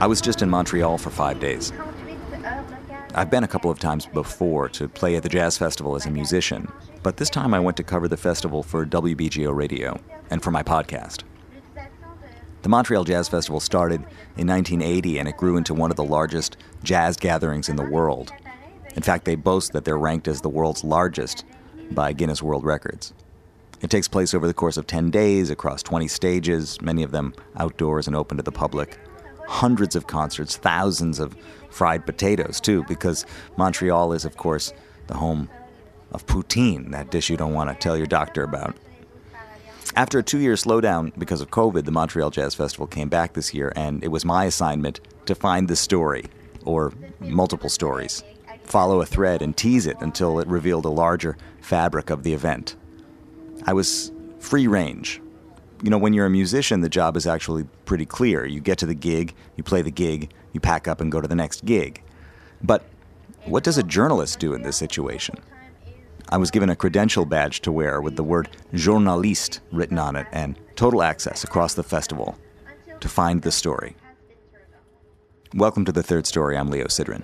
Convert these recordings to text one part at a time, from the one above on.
I was just in Montreal for five days. I've been a couple of times before to play at the Jazz Festival as a musician, but this time I went to cover the festival for WBGO Radio and for my podcast. The Montreal Jazz Festival started in 1980 and it grew into one of the largest jazz gatherings in the world. In fact, they boast that they're ranked as the world's largest by Guinness World Records. It takes place over the course of 10 days across 20 stages, many of them outdoors and open to the public hundreds of concerts, thousands of fried potatoes, too, because Montreal is, of course, the home of poutine, that dish you don't want to tell your doctor about. After a two year slowdown because of COVID, the Montreal Jazz Festival came back this year, and it was my assignment to find the story, or multiple stories, follow a thread, and tease it until it revealed a larger fabric of the event. I was free range, you know, when you're a musician, the job is actually pretty clear. You get to the gig, you play the gig, you pack up and go to the next gig. But what does a journalist do in this situation? I was given a credential badge to wear with the word journaliste written on it and total access across the festival to find the story. Welcome to the third story. I'm Leo Sidran.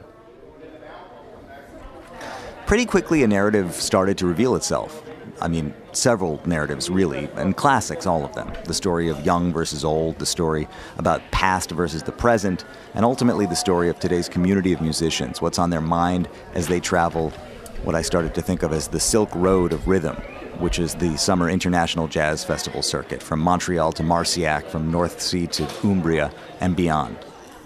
Pretty quickly, a narrative started to reveal itself. I mean, several narratives, really, and classics, all of them. The story of young versus old, the story about past versus the present, and ultimately the story of today's community of musicians, what's on their mind as they travel what I started to think of as the Silk Road of Rhythm, which is the Summer International Jazz Festival circuit, from Montreal to Marciac, from North Sea to Umbria, and beyond.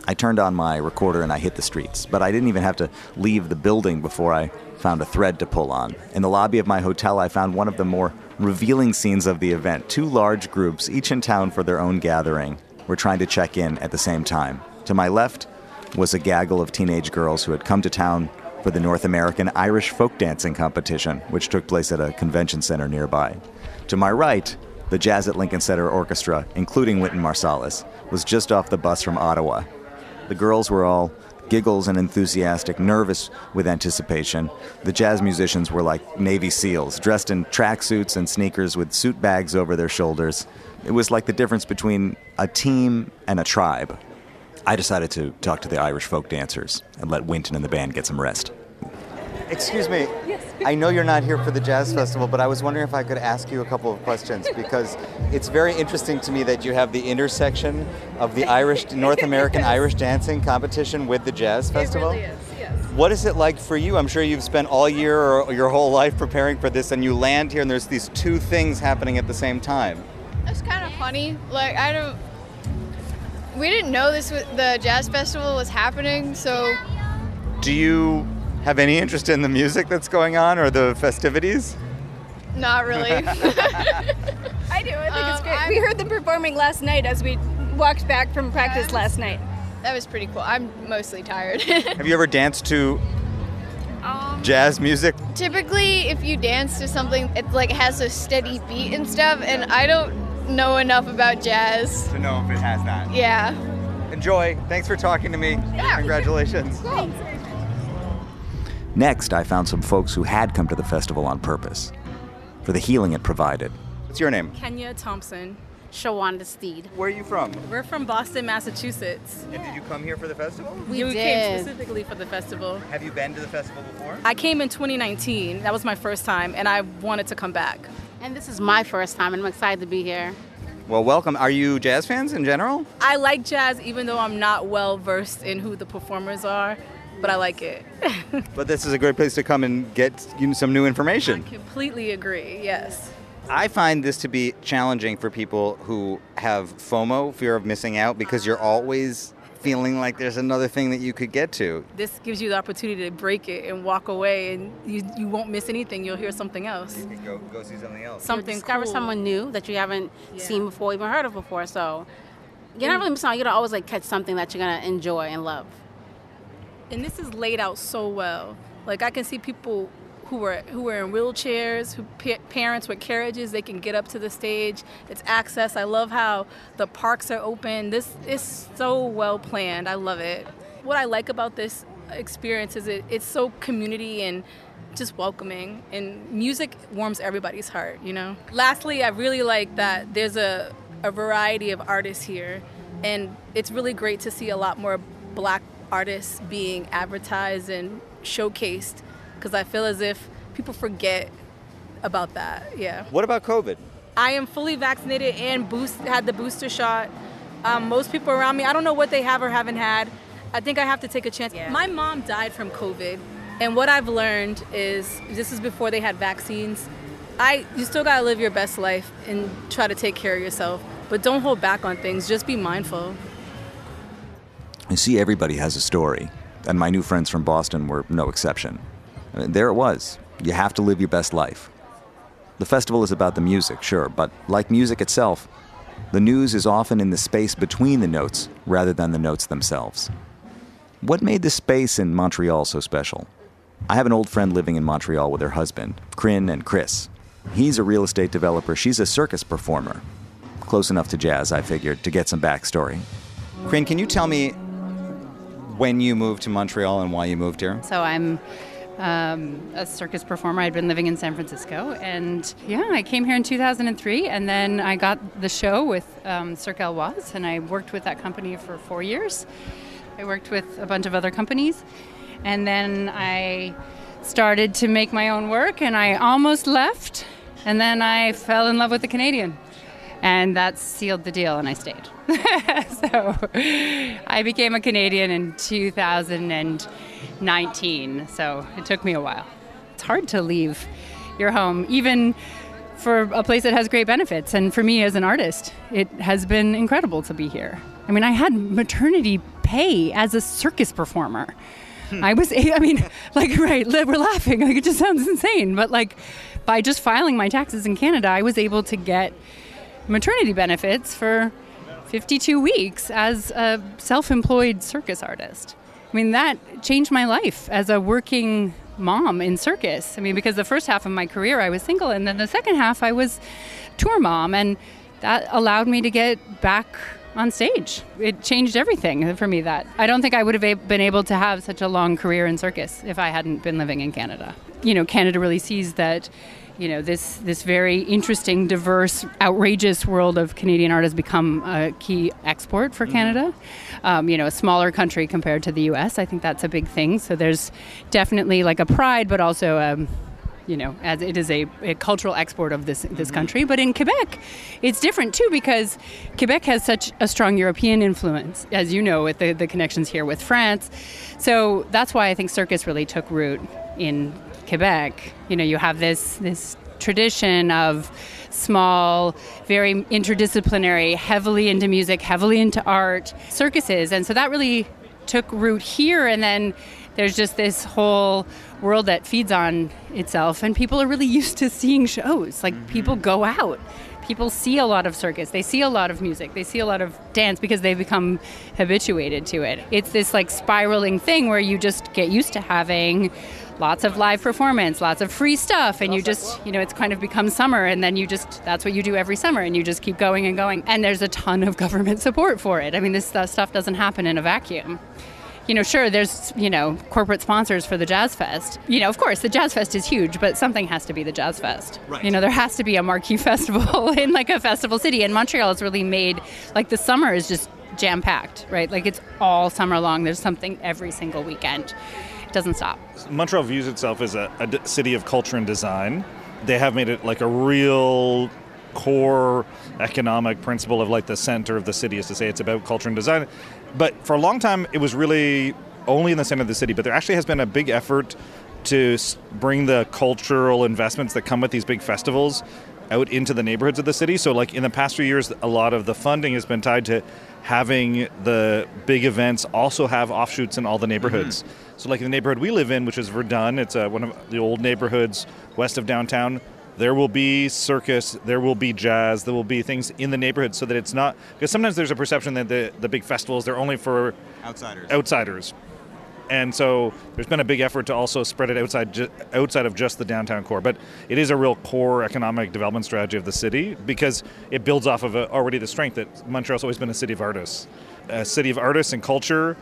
I turned on my recorder and I hit the streets, but I didn't even have to leave the building before I found a thread to pull on. In the lobby of my hotel, I found one of the more revealing scenes of the event. Two large groups, each in town for their own gathering, were trying to check in at the same time. To my left was a gaggle of teenage girls who had come to town for the North American Irish folk dancing competition, which took place at a convention center nearby. To my right, the Jazz at Lincoln Center Orchestra, including Wynton Marsalis, was just off the bus from Ottawa. The girls were all giggles and enthusiastic, nervous with anticipation. The jazz musicians were like Navy SEALs, dressed in tracksuits and sneakers with suit bags over their shoulders. It was like the difference between a team and a tribe. I decided to talk to the Irish folk dancers and let Wynton and the band get some rest. Excuse me. Yes. I know you're not here for the Jazz Festival, but I was wondering if I could ask you a couple of questions because it's very interesting to me that you have the intersection of the Irish North American Irish dancing competition with the Jazz Festival. It really is, yes. What is it like for you? I'm sure you've spent all year or your whole life preparing for this, and you land here, and there's these two things happening at the same time. It's kind of funny. Like I don't. We didn't know this was, the jazz festival was happening, so Do you have any interest in the music that's going on or the festivities? not really. I do. I think it's Um, great. I'm- we heard them performing last night as we walked back from practice Yes. last night. that was pretty cool. I'm mostly tired. Have you ever danced to um, jazz music? typically, if you dance to something, it like has a steady beat and stuff, and I don't know enough about jazz. To know if it has that. Yeah. Enjoy. Thanks for talking to me. Yeah. Congratulations. Cool. Next, I found some folks who had come to the festival on purpose for the healing it provided. What's your name? Kenya Thompson. Shawanda Steed. Where are you from? We're from Boston, Massachusetts. And did you come here for the festival? We came did. specifically for the festival. Have you been to the festival before? I came in 2019. That was my first time, and I wanted to come back. And this is my first time, and I'm excited to be here. Well, welcome. Are you jazz fans in general? I like jazz, even though I'm not well versed in who the performers are, but I like it. But this is a great place to come and get you know, some new information. I completely agree. Yes. I find this to be challenging for people who have FOMO, fear of missing out, because you're always feeling like there's another thing that you could get to. This gives you the opportunity to break it and walk away, and you, you won't miss anything. You'll hear something else. Go, go see something else. Something Discover cool. someone new that you haven't Yeah. seen before, even heard of before. So you're not really missing out. You're always like catch something that you're gonna enjoy and love. And this is laid out so well. Like I can see people who were who were in wheelchairs, who pa- parents with carriages, they can get up to the stage. It's access. I love how the parks are open. This is so well planned. I love it. What I like about this experience is it, it's so community and just welcoming and music warms everybody's heart, you know. Lastly, I really like that there's a a variety of artists here, and it's really great to see a lot more black artists being advertised and showcased because I feel as if people forget about that. Yeah. What about COVID? I am fully vaccinated and boost had the booster shot. Um, most people around me, I don't know what they have or haven't had. I think I have to take a chance. Yeah. My mom died from COVID, and what I've learned is this is before they had vaccines. I you still gotta live your best life and try to take care of yourself, but don't hold back on things. Just be mindful. You see, everybody has a story, and my new friends from Boston were no exception. I mean, there it was. You have to live your best life. The festival is about the music, sure, but like music itself, the news is often in the space between the notes rather than the notes themselves. What made the space in Montreal so special? I have an old friend living in Montreal with her husband, Kryn and Chris. He's a real estate developer, she's a circus performer. Close enough to jazz, I figured, to get some backstory. Kryn, can you tell me when you moved to Montreal and why you moved here? So I'm um, a circus performer. I'd been living in San Francisco, and yeah, I came here in 2003, and then I got the show with um, Cirque Éloize, and I worked with that company for four years. I worked with a bunch of other companies, and then I started to make my own work, and I almost left, and then I fell in love with the Canadian. And that sealed the deal, and I stayed. so I became a Canadian in 2019. So it took me a while. It's hard to leave your home, even for a place that has great benefits. And for me as an artist, it has been incredible to be here. I mean, I had maternity pay as a circus performer. Hmm. I was, I mean, like, right, we're laughing. Like, it just sounds insane. But, like, by just filing my taxes in Canada, I was able to get maternity benefits for 52 weeks as a self employed circus artist. I mean, that changed my life as a working mom in circus. I mean, because the first half of my career I was single, and then the second half I was tour mom, and that allowed me to get back on stage. It changed everything for me. That I don't think I would have been able to have such a long career in circus if I hadn't been living in Canada. You know, Canada really sees that you know this this very interesting, diverse, outrageous world of Canadian art has become a key export for Canada. Um, you know, a smaller country compared to the U.S. I think that's a big thing. So there's definitely like a pride, but also um, you know, as it is a, a cultural export of this this country. But in Quebec, it's different too because Quebec has such a strong European influence, as you know, with the, the connections here with France. So that's why I think circus really took root in Quebec. You know, you have this this tradition of small, very interdisciplinary, heavily into music, heavily into art circuses, and so that really took root here. And then there's just this whole world that feeds on itself, and people are really used to seeing shows. Like people mm-hmm. go out. People see a lot of circus. They see a lot of music. They see a lot of dance because they've become habituated to it. It's this like spiraling thing where you just get used to having lots of live performance, lots of free stuff, and you just, you know, it's kind of become summer, and then you just, that's what you do every summer, and you just keep going and going. And there's a ton of government support for it. I mean, this stuff doesn't happen in a vacuum. You know, sure, there's, you know, corporate sponsors for the Jazz Fest. You know, of course, the Jazz Fest is huge, but something has to be the Jazz Fest. Right. You know, there has to be a marquee festival in like a festival city. And Montreal is really made, like, the summer is just jam packed, right? Like, it's all summer long. There's something every single weekend. It doesn't stop. Montreal views itself as a, a d- city of culture and design. They have made it like a real core economic principle of like the center of the city is to say it's about culture and design. But for a long time, it was really only in the center of the city. But there actually has been a big effort to bring the cultural investments that come with these big festivals out into the neighborhoods of the city. So, like in the past few years, a lot of the funding has been tied to having the big events also have offshoots in all the neighborhoods. So, like in the neighborhood we live in, which is Verdun, it's uh, one of the old neighborhoods west of downtown. There will be circus, there will be jazz, there will be things in the neighborhood, so that it's not because sometimes there's a perception that the the big festivals they're only for Outsiders. outsiders. And so there's been a big effort to also spread it outside ju- outside of just the downtown core. But it is a real core economic development strategy of the city because it builds off of a, already the strength that Montreal's always been a city of artists, a city of artists and culture.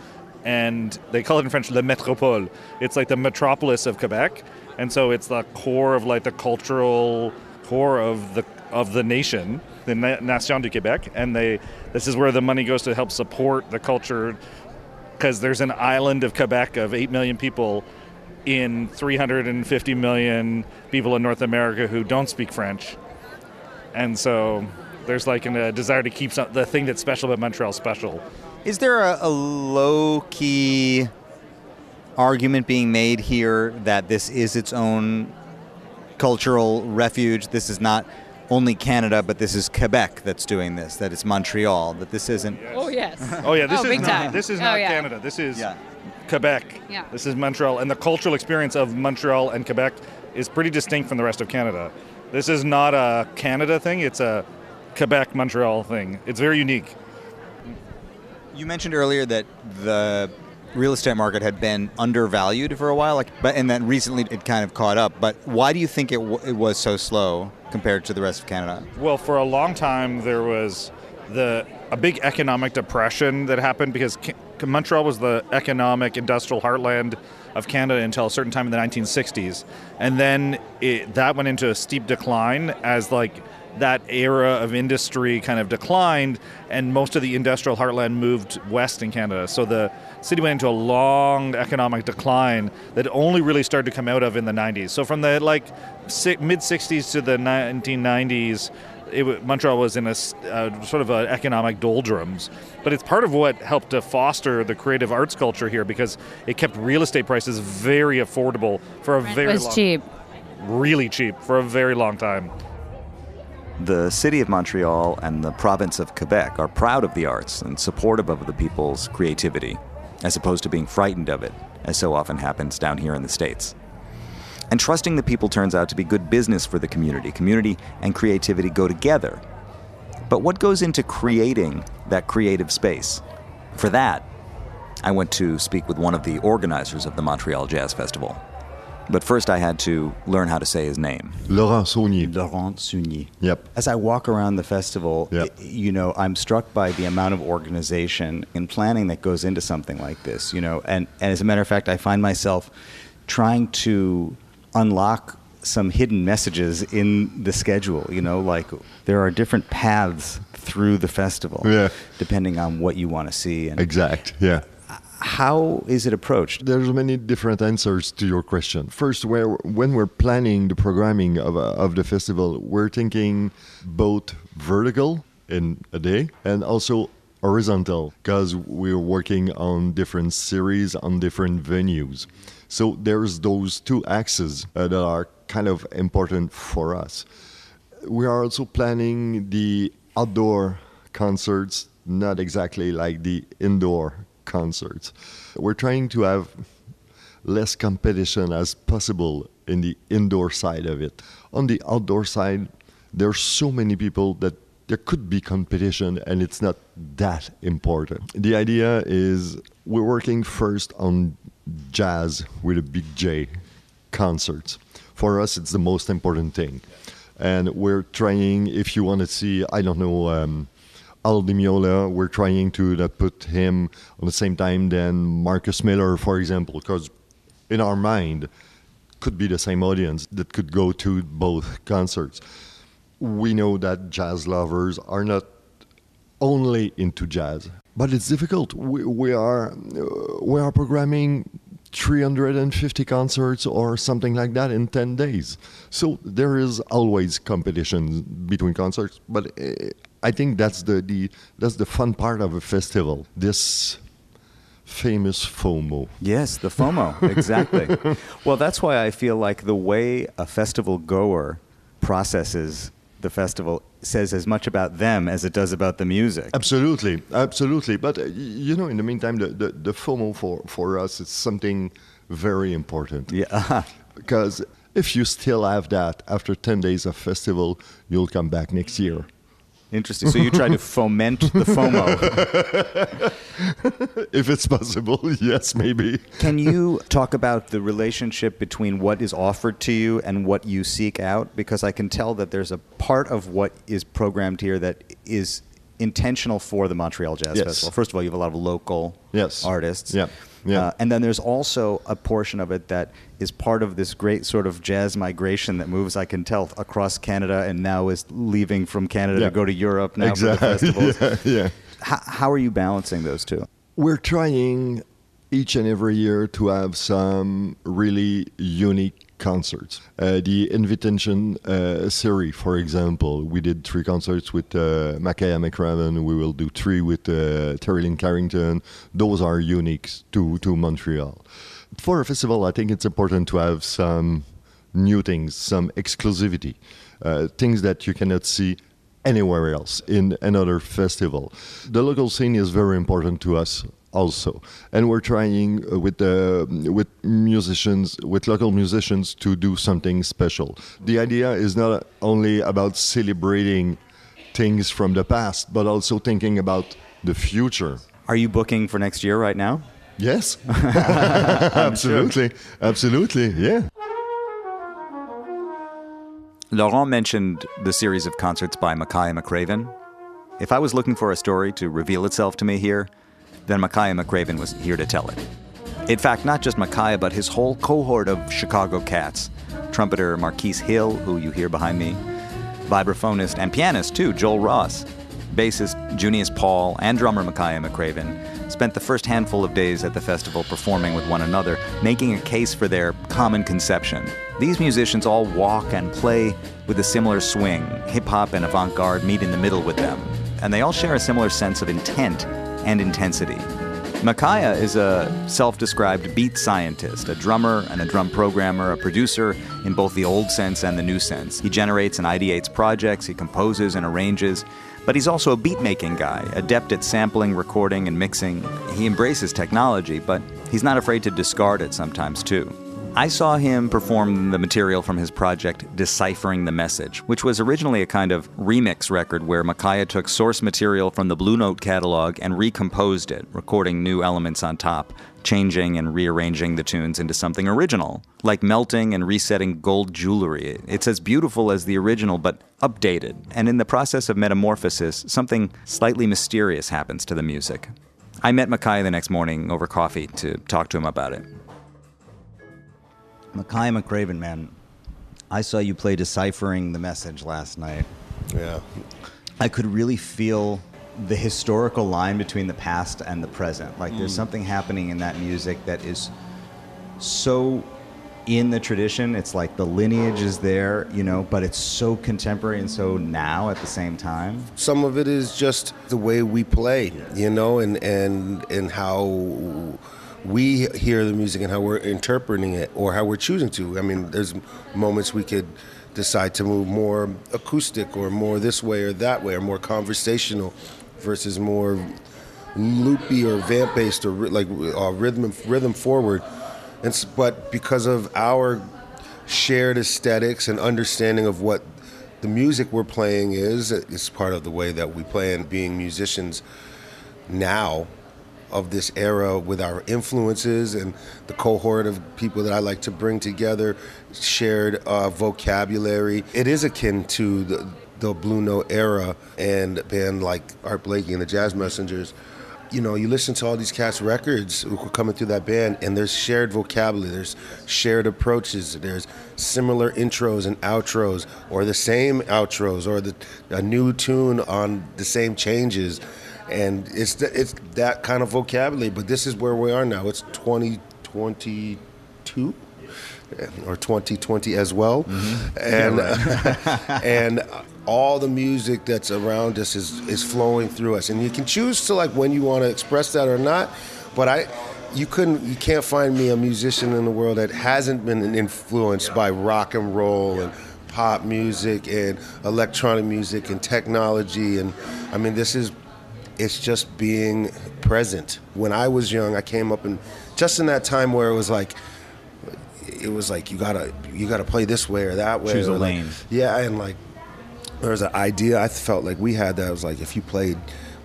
And they call it in French le métropole. It's like the metropolis of Quebec. And so it's the core of like the cultural core of the of the nation, the Nation du Québec, and they this is where the money goes to help support the culture because there's an island of Quebec of 8 million people in 350 million people in North America who don't speak French. And so there's like a desire to keep some, the thing that's special about Montreal special. Is there a, a low key argument being made here that this is its own cultural refuge? This is not only Canada, but this is Quebec that's doing this. That it's Montreal. That this isn't. Oh yes. Oh yeah, this Oh, is big not, time. this is Oh, not yeah. Canada. This is Yeah. Quebec. Yeah. This is Montreal, and the cultural experience of Montreal and Quebec is pretty distinct from the rest of Canada. This is not a Canada thing; it's a Quebec Montreal thing. It's very unique. You mentioned earlier that the real estate market had been undervalued for a while, like, but and then recently it kind of caught up. But why do you think it, w- it was so slow compared to the rest of Canada? Well, for a long time there was the a big economic depression that happened because Ca- Montreal was the economic industrial heartland of Canada until a certain time in the 1960s, and then it, that went into a steep decline as like that era of industry kind of declined, and most of the industrial heartland moved west in Canada. So the city went into a long economic decline that only really started to come out of in the 90s. So from the like si- mid 60s to the 1990s, it, Montreal was in a, uh, sort of an economic doldrums, but it's part of what helped to foster the creative arts culture here because it kept real estate prices very affordable for a It very was long, cheap. really cheap for a very long time. The city of Montreal and the province of Quebec are proud of the arts and supportive of the people's creativity, as opposed to being frightened of it, as so often happens down here in the States. And trusting the people turns out to be good business for the community. Community and creativity go together. But what goes into creating that creative space? For that, I went to speak with one of the organizers of the Montreal Jazz Festival. But first, I had to learn how to say his name. Laurent Saulnier. Laurent Saulnier. Yep. As I walk around the festival, Yep. i- you know, I'm struck by the amount of organization and planning that goes into something like this. You know, and, and as a matter of fact, I find myself trying to unlock some hidden messages in the schedule. You know, like there are different paths through the festival, Yeah. depending on what you want to see. And Exact. Yeah. How is it approached? There's many different answers to your question. First, where when we're planning the programming of, of the festival, we're thinking both vertical in a day and also horizontal because we're working on different series on different venues. So there's those two axes uh, that are kind of important for us. We are also planning the outdoor concerts, not exactly like the indoor concerts. We're trying to have less competition as possible in the indoor side of it. On the outdoor side, there are so many people that there could be competition and it's not that important. The idea is we're working first on jazz with a big J concerts. For us, it's the most important thing. And we're trying, if you want to see, I don't know, um, Al Di Meola, we're trying to put him on the same time than Marcus Miller, for example, because in our mind, could be the same audience that could go to both concerts. We know that jazz lovers are not only into jazz, but it's difficult. We, we are uh, we are programming 350 concerts or something like that in 10 days. So there is always competition between concerts, but uh, I think that's the, the that's the fun part of a festival. This famous FOMO. Yes, the FOMO, exactly. well, that's why I feel like the way a festival goer processes the festival says as much about them as it does about the music. Absolutely, absolutely. But uh, you know, in the meantime, the, the, the FOMO for, for us is something very important. Yeah. Because if you still have that after 10 days of festival, you'll come back next year. Interesting. So you try to foment the FOMO. if it's possible, yes, maybe. Can you talk about the relationship between what is offered to you and what you seek out? Because I can tell that there's a part of what is programmed here that is intentional for the Montreal Jazz Yes. Festival. First of all, you have a lot of local Yes. artists. Yeah. Yeah. Uh, and then there's also a portion of it that is part of this great sort of jazz migration that moves, I can tell, across Canada and now is leaving from Canada Yeah. to go to Europe now exactly. for the festivals. yeah, yeah. How, how are you balancing those two? We're trying each and every year to have some really unique concerts. Uh, the Invitation uh, series, for example, we did three concerts with uh, Makaya McCraven. We will do three with uh, Terri Lyne Carrington. Those are unique to, to Montreal. For a festival, I think it's important to have some new things, some exclusivity, uh, things that you cannot see anywhere else in another festival. The local scene is very important to us also, and we're trying uh, with the with musicians, with local musicians, to do something special. The idea is not only about celebrating things from the past, but also thinking about the future. Are you booking for next year right now? Yes, absolutely, absolutely, yeah. Laurent mentioned the series of concerts by Makaya McCraven. If I was looking for a story to reveal itself to me here, then Makaya McCraven was here to tell it. In fact, not just Makaya, but his whole cohort of Chicago cats. Trumpeter Marquis Hill, who you hear behind me, vibraphonist and pianist too, Joel Ross, bassist Junius Paul, and drummer Makaya McCraven spent the first handful of days at the festival performing with one another, making a case for their common conception. These musicians all walk and play with a similar swing. Hip hop and avant garde meet in the middle with them, and they all share a similar sense of intent and intensity. Makaya is a self described beat scientist, a drummer and a drum programmer, a producer in both the old sense and the new sense. He generates and ideates projects, he composes and arranges, but he's also a beat making guy, adept at sampling, recording, and mixing. He embraces technology, but he's not afraid to discard it sometimes too. I saw him perform the material from his project Deciphering the Message, which was originally a kind of remix record where Makaya took source material from the Blue Note catalog and recomposed it, recording new elements on top, changing and rearranging the tunes into something original, like melting and resetting gold jewelry. It's as beautiful as the original, but updated. And in the process of metamorphosis, something slightly mysterious happens to the music. I met Makaya the next morning over coffee to talk to him about it. Makaya McCraven, man, I saw you play Deciphering the Message last night. Yeah. I could really feel the historical line between the past and the present. Like there's Mm. something happening in that music that is so in the tradition. It's like the lineage is there, you know, but it's so contemporary and so now at the same time. Some of it is just the way we play, you know, and and and how we hear the music and how we're interpreting it or how we're choosing to. I mean, there's moments we could decide to move more acoustic or more this way or that way or more conversational versus more loopy or vamp based or like uh, rhythm rhythm forward. And but because of our shared aesthetics and understanding of what the music we're playing is, it's part of the way that we play and being musicians now of this era with our influences and the cohort of people that I like to bring together, shared uh, vocabulary. It is akin to the, the Blue Note era and band like Art Blakey and the Jazz Messengers. You know, you listen to all these cast records coming through that band, and there's shared vocabulary, there's shared approaches, there's similar intros and outros, or the same outros, or the, a new tune on the same changes and it's th- it's that kind of vocabulary. But this is where we are now. It's 2022 or 2020 as well, mm-hmm. and and all the music that's around us is is flowing through us, and you can choose to like when you want to express that or not. But I. You couldn't. You can't find me a musician in the world that hasn't been influenced by rock and roll and pop music and electronic music and technology. And I mean, this is it's just being present. When I was young, I came up and just in that time where it was like, it was like you gotta you gotta play this way or that way. Choose a or like- lane. yeah, and like there was an idea I felt like we had that was like if you played,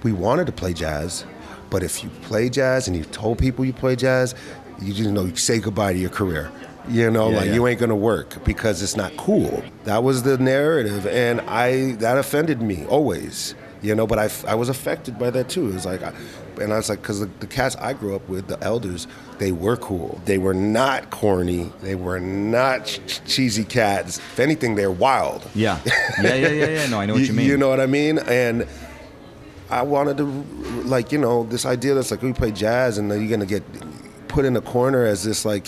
we wanted to play jazz, but if you play jazz and you told people you play jazz, you just know you say goodbye to your career. You know, Yeah, like yeah. you ain't gonna work because it's not cool. That was the narrative, and I that offended me always. You know. But I, I was affected by that too. It was like, I, and I was like, because the, the cats I grew up with, the elders, they were cool. They were not corny. They were not ch- cheesy cats. If anything, they're wild. Yeah. Yeah, yeah, yeah, yeah. No, I know what you mean. You know what I mean? And I wanted to, like, you know, this idea that's like we play jazz and then you're gonna get put in a corner as this like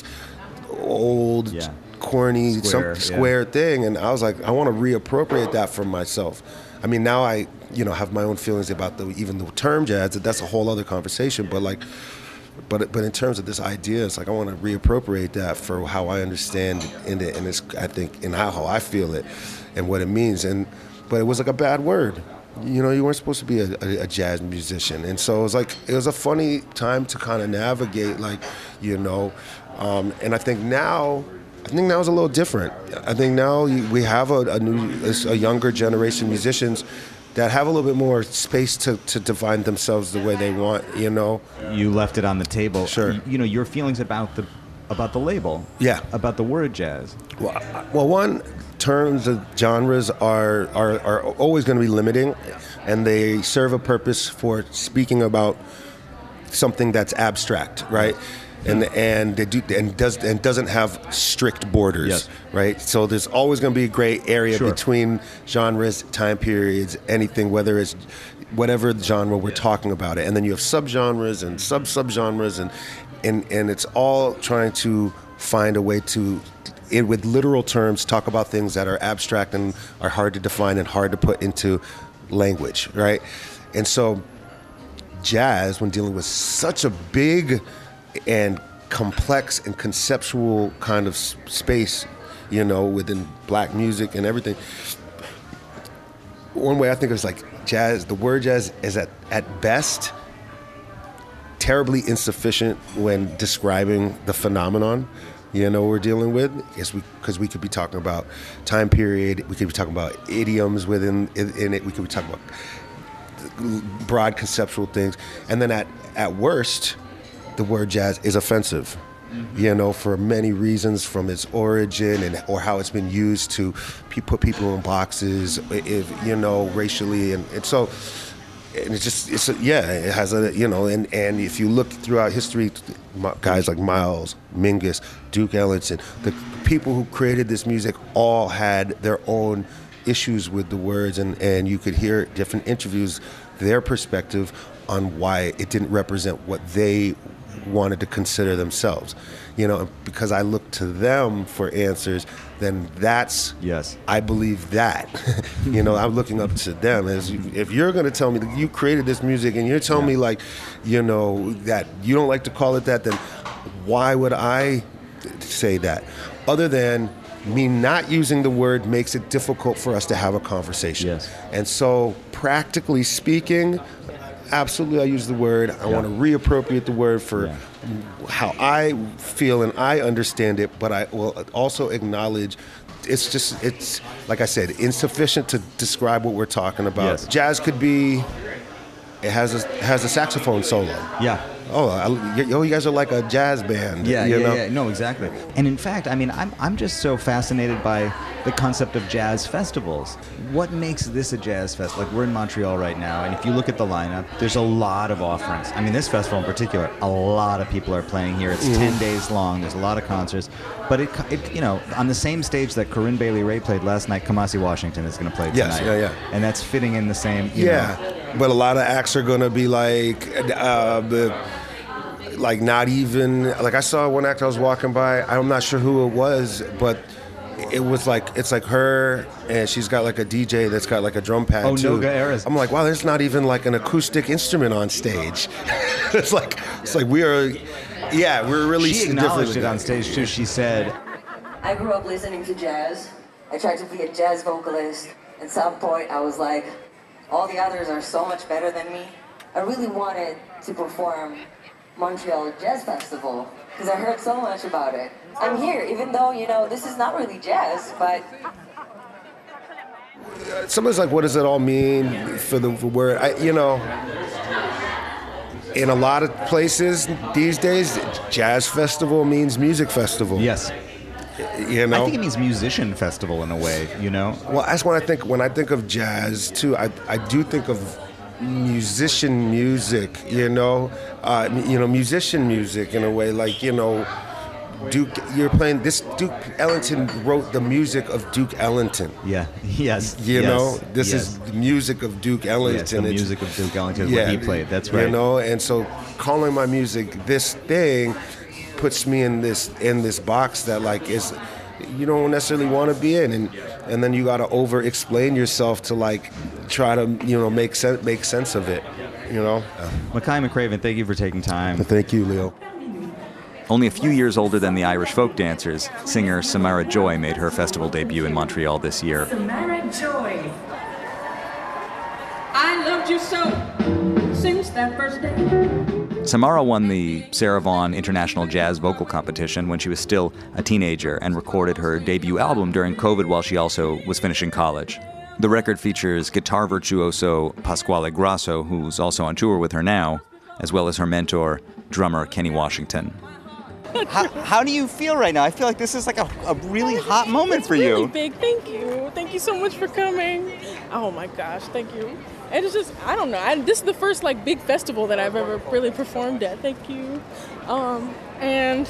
old, Yeah. corny, Square, some yeah. square thing. And I was like, I want to reappropriate that for myself. I mean, now I, you know, have my own feelings about the even the term jazz. That's a whole other conversation. But like, but but in terms of this idea, it's like I want to reappropriate that for how I understand in it, and it's I think in how, how I feel it, and what it means. And but it was like a bad word. You know, you weren't supposed to be a, a, a jazz musician, and so it was like it was a funny time to kind of navigate, like, you know, um, and I think now. I think now is a little different. I think now we have a, a new, a younger generation musicians that have a little bit more space to, to define themselves the way they want. You know, you left it on the table. Sure. Y- You know your feelings about the about the label. Yeah. About the word jazz. Well, I- well, one terms of genres are are, are always going to be limiting, and they serve a purpose for speaking about something that's abstract, right? And and they do and does and doesn't have strict borders, Yes. right? So there's always going to be a gray area Sure. between genres, time periods, anything, whether it's whatever genre we're talking about it. And then you have subgenres and sub subgenres, and and and it's all trying to find a way to it with literal terms talk about things that are abstract and are hard to define and hard to put into language, right? And so jazz when dealing with such a big and complex and conceptual kind of space, you know, within black music and everything. One way I think of it is like jazz, the word jazz is at, at best terribly insufficient when describing the phenomenon you know we're dealing with yes we because we could be talking about time period we could be talking about idioms within in, in it we could be talking about broad conceptual things and then at at worst the word jazz is offensive mm-hmm. you know for many reasons from its origin and or how it's been used to pe- put people in boxes if you know racially and, and so and it's just it's a, yeah it has a you know and and if you look throughout history guys like miles mingus duke ellington the people who created this music all had their own issues with the words and and you could hear different interviews their perspective on why it didn't represent what they wanted to consider themselves you know because i look to them for answers then that's Yes. I believe that. you know, I'm looking up to them as if you're going to tell me that you created this music and you're telling me like, you know, that you don't like to call it that, then why would I say that? Other than me not using the word makes it difficult for us to have a conversation. Yes. And so, practically speaking, absolutely, I use the word. I want to reappropriate the word for Yeah. how I feel and I understand it, but I will also acknowledge it's just it's like I said, insufficient to describe what we're talking about. Yes. Jazz could be it has a it has a saxophone solo. Yeah. Oh, I, you, oh, you guys are like a jazz band. Yeah, you yeah, know? yeah. No, exactly. And in fact, I mean, I'm, I'm just so fascinated by the concept of jazz festivals. What makes this a jazz fest? Like, we're in Montreal right now, and if you look at the lineup, there's a lot of offerings. I mean, this festival in particular, a lot of people are playing here. It's 10 mm. days long, there's a lot of concerts. But it, it, you know, on the same stage that Corinne Bailey Rae played last night, Kamasi Washington is going to play tonight. Yes, yeah, yeah. And that's fitting in the same, you Yeah, know. But a lot of acts are gonna be like, uh, like not even like I saw one act I was walking by. I'm not sure who it was, but it was like it's like her and she's got like a DJ that's got like a drum pad Oh, too. Noga Erez. I'm like, wow, there's not even like an acoustic instrument on stage. it's like it's like we are, yeah, we're really She acknowledged it on stage, too. She said, I grew up listening to jazz. I tried to be a jazz vocalist. At some point, I was like, all the others are so much better than me. I really wanted to perform Montreal Jazz Festival because I heard so much about it. I'm here, even though, you know, this is not really jazz, but Somebody's like, what does it all mean for the for word? I, you know, in a lot of places these days, jazz festival means music festival. yes. You know, I think it means musician festival in a way, you know? Well, that's what I think when I think of jazz too. I I do think of musician music, you know, uh, you know, musician music in a way, like you know, Duke. You're playing this. Duke Ellington wrote the music of Duke Ellington. Yeah. Yes. You yes, know, this yes. is the music of Duke Ellington. Yes, the It's- music of Duke Ellington is what he played. That's right. You know, and so calling my music this thing puts me in this in this box that like is you don't necessarily want to be in, and and then you got to over explain yourself to like try to you know make sense make sense of it. You know. Makaya McCraven, thank you for taking time. Thank you, Leo. Only a few years older than the Irish folk dancers, singer Samara Joy made her festival debut in Montreal this year. Samara Joy. I loved you so since that first day. Samara won the Sarah Vaughan International Jazz Vocal Competition when she was still a teenager and recorded her debut album during COVID while she also was finishing college. The record features guitar virtuoso Pasquale Grasso, who's also on tour with her now, as well as her mentor, drummer Kenny Washington. how, how do you feel right now? I feel like this is like a, a really hot moment for really you. big. Thank you. Thank you so much for coming. Oh my gosh, thank you. And it's just I don't know. I, this is the first like big festival that I've ever really performed at. Thank you. Um, and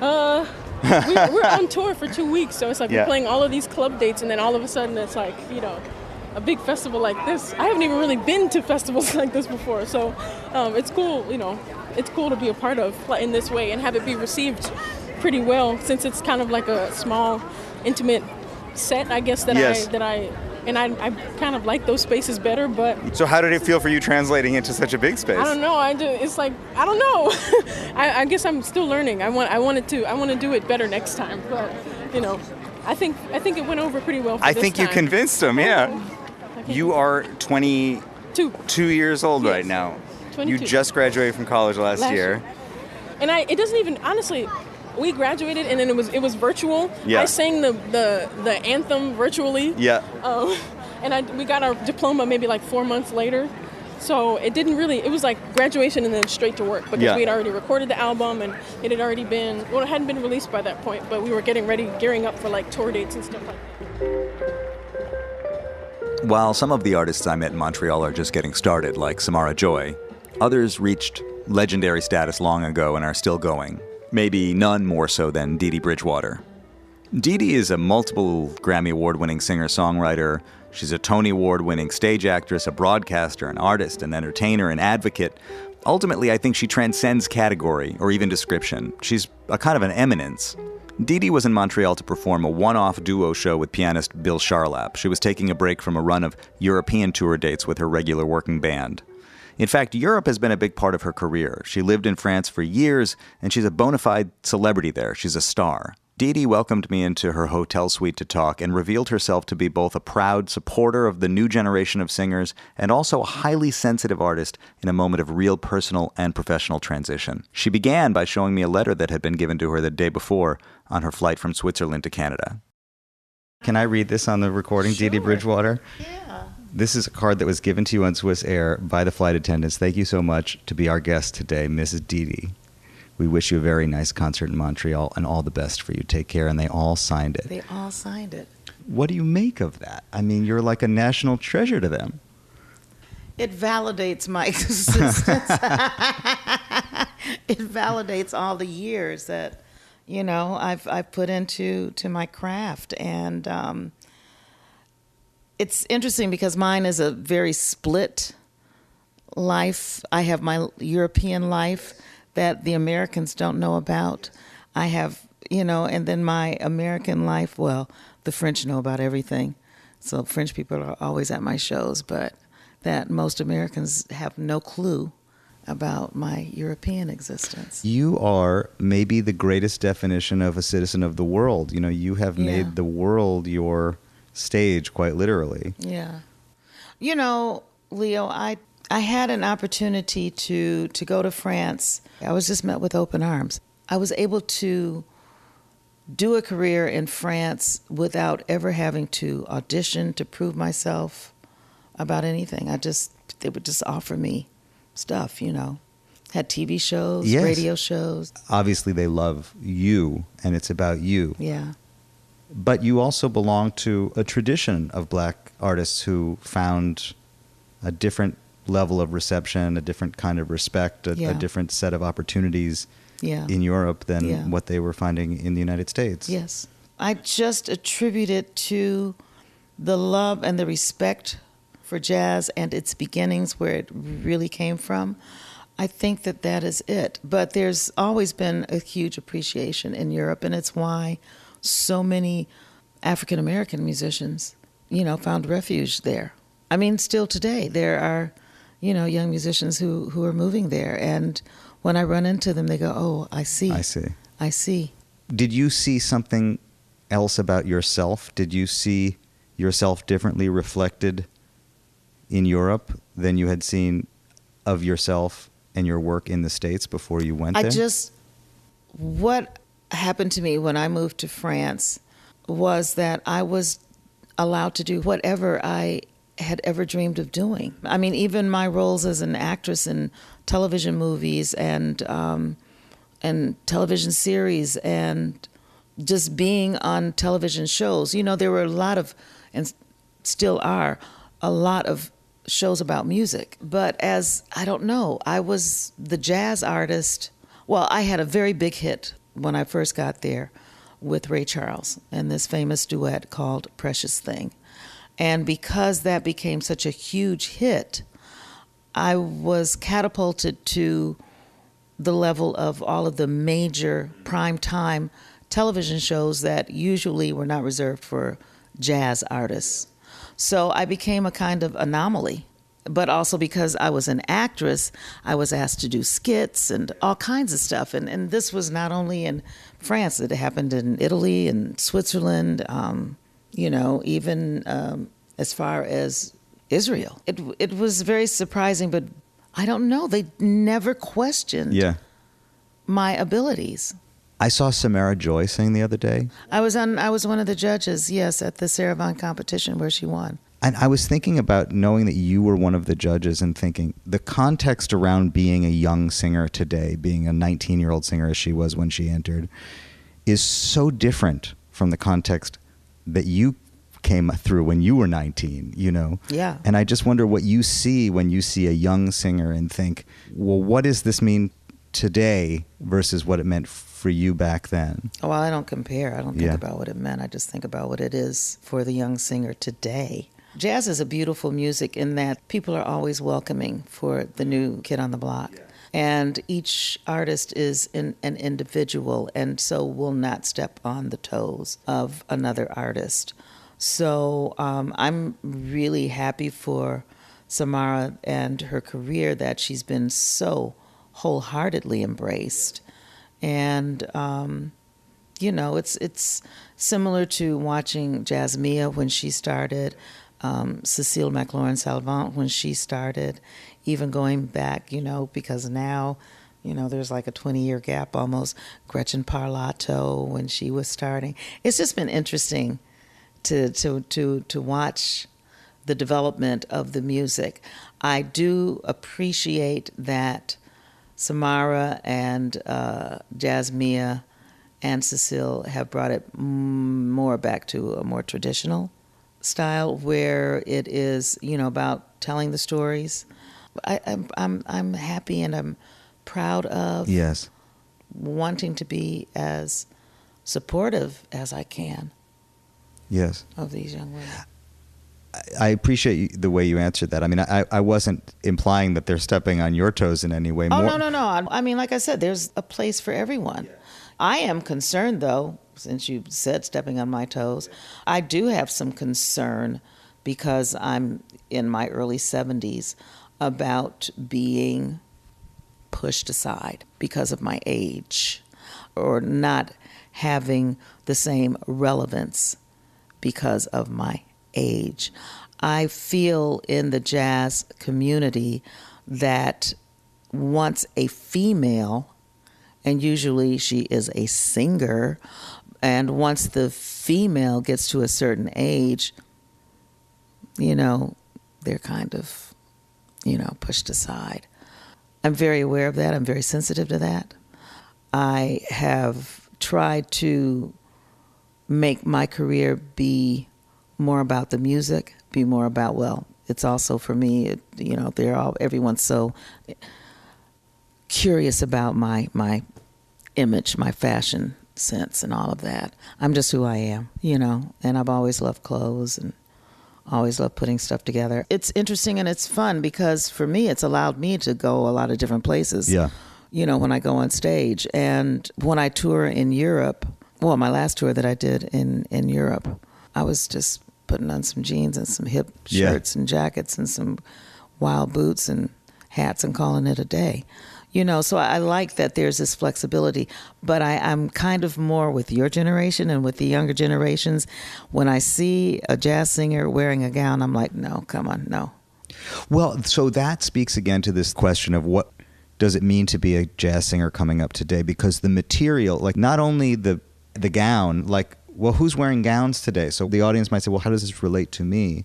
uh, we, we're on tour for two weeks, so it's like Yeah. we're playing all of these club dates, and then all of a sudden it's like you know. A big festival like this. I haven't even really been to festivals like this before, so um, it's cool. You know, it's cool to be a part of in this way and have it be received pretty well, since it's kind of like a small, intimate set. I guess that Yes. I that I and I, I kind of like those spaces better, but So how did it feel for you translating into such a big space? I don't know. I just, it's like I don't know. I, I guess I'm still learning. I want I wanted to I want to do it better next time, but you know, I think I think it went over pretty well. For I think you convinced them. yeah. You are 22 Two. years old right now. 22. You just graduated from college last, Last year. and I it doesn't even honestly. We graduated and then it was it was virtual. Yeah. I sang the, the the anthem virtually. Yeah. Um, and I, we got our diploma maybe like four months later. So it didn't really, it was like graduation and then straight to work because Yeah. we had already recorded the album and it had already been, well, it hadn't been released by that point, but we were getting ready, gearing up for like tour dates and stuff like that. While some of the artists I met in Montreal are just getting started, like Samara Joy, others reached legendary status long ago and are still going. Maybe none more so than Dee Dee Bridgewater. Dee Dee is a multiple Grammy Award winning singer songwriter. She's a Tony Award winning stage actress, a broadcaster, an artist, an entertainer, an advocate. Ultimately, I think she transcends category or even description. She's a kind of an eminence. Dee Dee was in Montreal to perform a one off duo show with pianist Bill Charlap. She was taking a break from a run of European tour dates with her regular working band. In fact, Europe has been a big part of her career. She lived in France for years, and she's a bona fide celebrity there. She's a star. Dee Dee welcomed me into her hotel suite to talk and revealed herself to be both a proud supporter of the new generation of singers and also a highly sensitive artist in a moment of real personal and professional transition. She began by showing me a letter that had been given to her the day before on her flight from Switzerland to Canada. Can I read this on the recording, Dee Dee Bridgewater? Yeah. This is a card that was given to you on Swiss Air by the flight attendants. Thank you so much to be our guest today, Mrs. Dee Dee. We wish you a very nice concert in Montreal and all the best for you. Take care. And they all signed it. They all signed it. What do you make of that? I mean, you're like a national treasure to them. It validates my existence. it validates all the years that you know I've I've put into to my craft, and um, it's interesting because mine is a very split life. I have my European life that the Americans don't know about. I have you know, and then my American life. Well, the French know about everything, so French people are always at my shows, but that most Americans have no clue about my European existence. You are maybe the greatest definition of a citizen of the world. You know, you have Yeah. made the world your stage, quite literally. Yeah. You know, Leo, I I had an opportunity to to go to France. I was just met with open arms. I was able to do a career in France without ever having to audition to prove myself about anything. I just they would just offer me stuff, you know. Had TV shows, Yes. radio shows. Obviously, they love you, and it's about you. Yeah. But you also belong to a tradition of black artists who found a different level of reception, a different kind of respect, a, Yeah. a different set of opportunities Yeah. in Europe than Yeah. what they were finding in the United States. Yes. I just attribute it to the love and the respect for jazz and its beginnings, where it really came from. I think that that is it. But there's always been a huge appreciation in Europe, and it's why so many African American musicians, you know, found refuge there. I mean, still today, there are, you know, young musicians who, who are moving there. And when I run into them, they go, Oh, I see. I see. I see. Did you see something else about yourself? Did you see yourself differently reflected in Europe than you had seen of yourself and your work in the States before you went I there? I just what happened to me when I moved to France was that I was allowed to do whatever I had ever dreamed of doing. I mean, even my roles as an actress in television movies and um, and television series and just being on television shows. You know, there were a lot of, and still are, a lot of shows about music. But as I don't know, I was the jazz artist. Well, I had a very big hit when I first got there with Ray Charles and this famous duet called Precious Thing. And because that became such a huge hit, I was catapulted to the level of all of the major prime time television shows that usually were not reserved for jazz artists. So I became a kind of anomaly. But also because I was an actress, I was asked to do skits and all kinds of stuff. And, and this was not only in France, it happened in Italy and Switzerland, um, you know, even um, as far as Israel. It, it was very surprising, but I don't know. They never questioned yeah. my abilities. I saw Samara Joy sing the other day, I was on. I was one of the judges. Yes, at the Sarah Vaughan competition where she won. And I was thinking about knowing that you were one of the judges and thinking the context around being a young singer today, being a 19 year old singer as she was when she entered, is so different from the context that you came through when you were 19, you know? Yeah. And I just wonder what you see when you see a young singer and think, well, what does this mean today versus what it meant for you back then? Well, I don't compare. I don't think Yeah. about what it meant. I just think about what it is for the young singer today. Jazz is a beautiful music in that people are always welcoming for the new kid on the block. And each artist is in, an individual and so will not step on the toes of another artist. So um, I'm really happy for Samara and her career that she's been so wholeheartedly embraced. And um, you know, it's it's similar to watching Jazzmeia when she started, um, Cecile McLorin Salvant when she started, even going back, you know, because now, you know, there's like a 20 year gap almost. Gretchen Parlato when she was starting. It's just been interesting to to to to watch the development of the music. I do appreciate that Samara and uh, Jazzmeia and Cecile have brought it more back to a more traditional style where it is, you know, about telling the stories. I, I'm, I'm, I'm happy and I'm proud of Yes. wanting to be as supportive as I can Yes. of these young women. I appreciate the way you answered that. I mean, I, I wasn't implying that they're stepping on your toes in any way. Oh, More, no, no, no. I I mean, like I said, there's a place for everyone. I am concerned, though, since you said stepping on my toes, I do have some concern because I'm in my early 70s about being pushed aside because of my age or not having the same relevance because of my age. I feel in the jazz community that once a female, and usually she is a singer, and once the female gets to a certain age, you know, they're kind of, you know, pushed aside. I'm very aware of that. I'm very sensitive to that. I have tried to make my career be more about the music, be more about, well, it's also for me. It, you know, they're all everyone's so curious about my my image, my fashion sense, and all of that. I'm just who I am, you know, and I've always loved clothes and always loved putting stuff together. It's interesting and it's fun because for me, it's allowed me to go a lot of different places. Yeah. You know, when I go on stage and when I tour in Europe, well, my last tour that I did in in Europe, I was just putting on some jeans and some hip Yeah. shirts and jackets and some wild boots and hats and calling it a day. You know, so I like that there's this flexibility, but I, I'm kind of more with your generation and with the younger generations. When I see a jazz singer wearing a gown, I'm like, no, come on, no. Well, so that speaks again to this question of what does it mean to be a jazz singer coming up today? Because the material, like not only the the gown, like well, who's wearing gowns today? So the audience might say, well, how does this relate to me?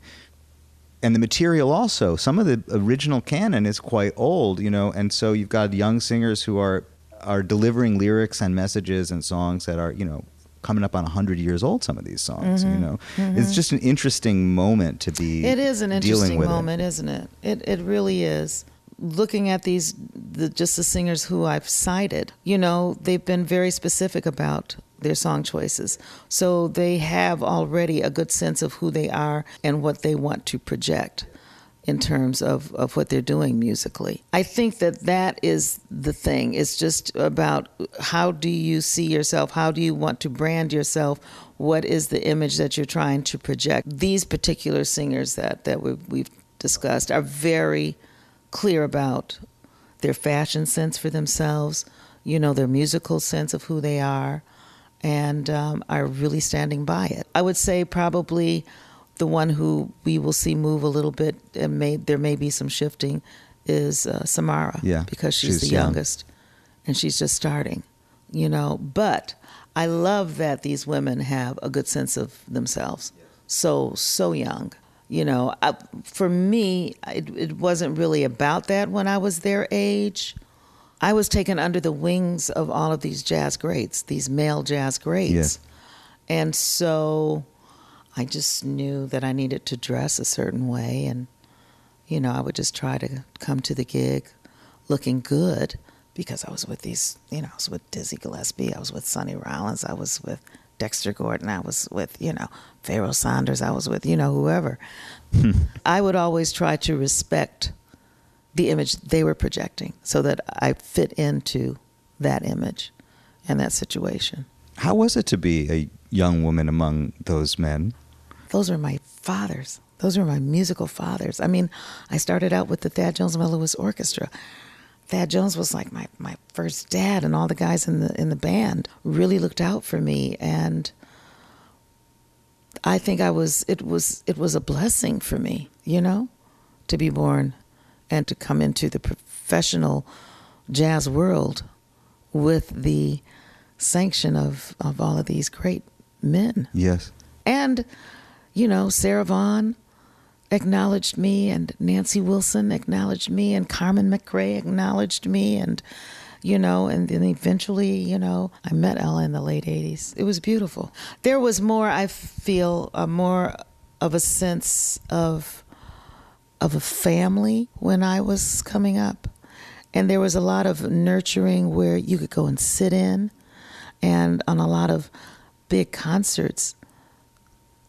And the material also, some of the original canon is quite old, you know, and so you've got young singers who are are delivering lyrics and messages and songs that are, you know, coming up on 100 years old some of these songs, you Mhm. know. Mhm. It's just an interesting moment to be It is an interesting moment, isn't it? It it really is. Looking at these, the, just the singers who I've cited, you know, they've been very specific about their song choices. So they have already a good sense of who they are and what they want to project in terms of, of what they're doing musically. I think that that is the thing. It's just about how do you see yourself? How do you want to brand yourself? What is the image that you're trying to project? These particular singers that, that we, we've discussed are very clear about their fashion sense for themselves, you know, their musical sense of who they are, and um, are really standing by it. I would say probably the one who we will see move a little bit, and may, there may be some shifting, is uh, Samara. Yeah, because she's, she's the young. youngest, and she's just starting, you know. But I love that these women have a good sense of themselves. So so young, you know. I, for me, it, it wasn't really about that when I was their age. I was taken under the wings of all of these jazz greats, these male jazz greats. Yes. And so I just knew that I needed to dress a certain way. And, you know, I would just try to come to the gig looking good because I was with these, you know, I was with Dizzy Gillespie, I was with Sonny Rollins, I was with Dexter Gordon, I was with, you know, Pharoah Sanders, I was with, you know, whoever. I would always try to respect the image they were projecting so that I fit into that image and that situation. How was it to be a young woman among those men? Those are my fathers. Those are my musical fathers. I mean, I started out with the Thad Jones Mel Lewis Orchestra. Thad Jones was like my, my first dad, and all the guys in the in the band really looked out for me. And I think I was it was it was a blessing for me, you know, to be born and to come into the professional jazz world with the sanction of, of all of these great men. Yes. And, you know, Sarah Vaughan acknowledged me, and Nancy Wilson acknowledged me, and Carmen McRae acknowledged me, and, you know, and then eventually, you know, I met Ella in the late 80s. It was beautiful. There was more, I feel, a more of a sense of of a family when I was coming up. And there was a lot of nurturing where you could go and sit in and on a lot of big concerts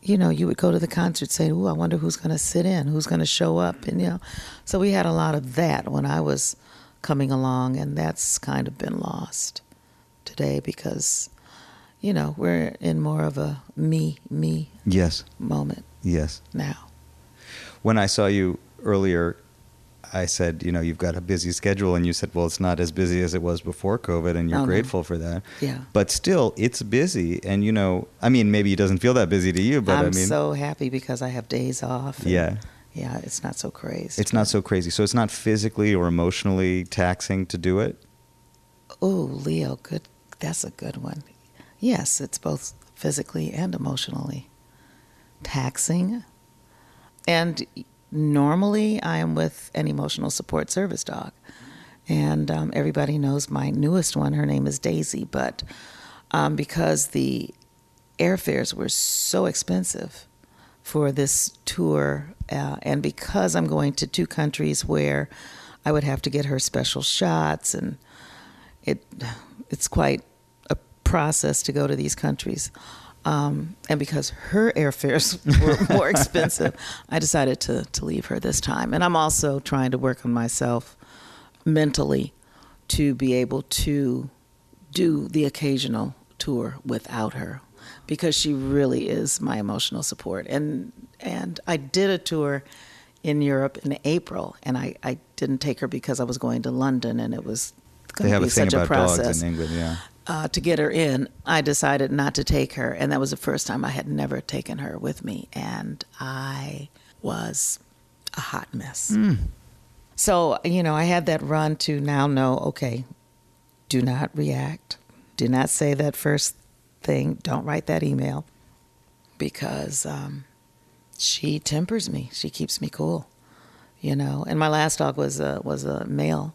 you know, you would go to the concert saying, "Ooh, I wonder who's going to sit in, who's going to show up," and you know, so we had a lot of that when I was coming along, and that's kind of been lost today because, you know, we're in more of a me me Yes. moment Yes. now. When I saw you earlier, I said, you know, you've got a busy schedule, and you said, well, it's not as busy as it was before COVID, and you're Oh, no. grateful for that. Yeah. But still, it's busy, and you know, I mean, maybe it doesn't feel that busy to you, but I'm I mean, so happy because I have days off. Yeah. yeah, it's not so crazy. it's not so crazy. So it's not physically or emotionally taxing to do it. Oh, Leo, good. That's a good one. Yes, it's both physically and emotionally taxing. And normally I am with an emotional support service dog. And um, everybody knows my newest one. Her name is Daisy. But um, because the airfares were so expensive for this tour, uh, and because I'm going to two countries where I would have to get her special shots, and it it's quite a process to go to these countries. Um, and because her airfares were more expensive, I decided to, to leave her this time. And I'm also trying to work on myself mentally to be able to do the occasional tour without her because she really is my emotional support. And and I did a tour in Europe in April, and I, I didn't take her because I was going to London, and it was They going to have be a thing such a about process dogs in England, yeah. Uh, to get her in, I decided not to take her, and that was the first time I had never taken her with me, and I was a hot mess. Mm. So you know, I had that run to now know, okay, do not react, do not say that first thing, don't write that email, because um, she tempers me, she keeps me cool, you know. And my last dog was a was a male,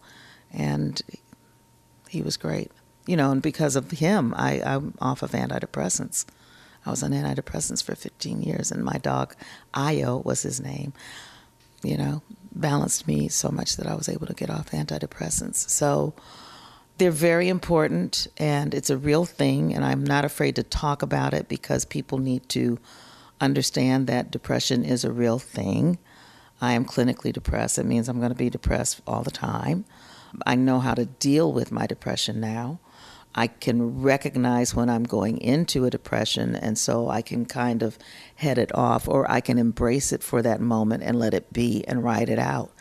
and he was great. You know, and because of him, I, I'm off of antidepressants. I was on antidepressants for 15 years, and my dog, Io was his name, you know, balanced me so much that I was able to get off antidepressants. So they're very important, and it's a real thing, and I'm not afraid to talk about it because people need to understand that depression is a real thing. I am clinically depressed. It means I'm going to be depressed all the time. I know how to deal with my depression now. I can recognize when I'm going into a depression, and so I can kind of head it off, or I can embrace it for that moment and let it be and ride it out.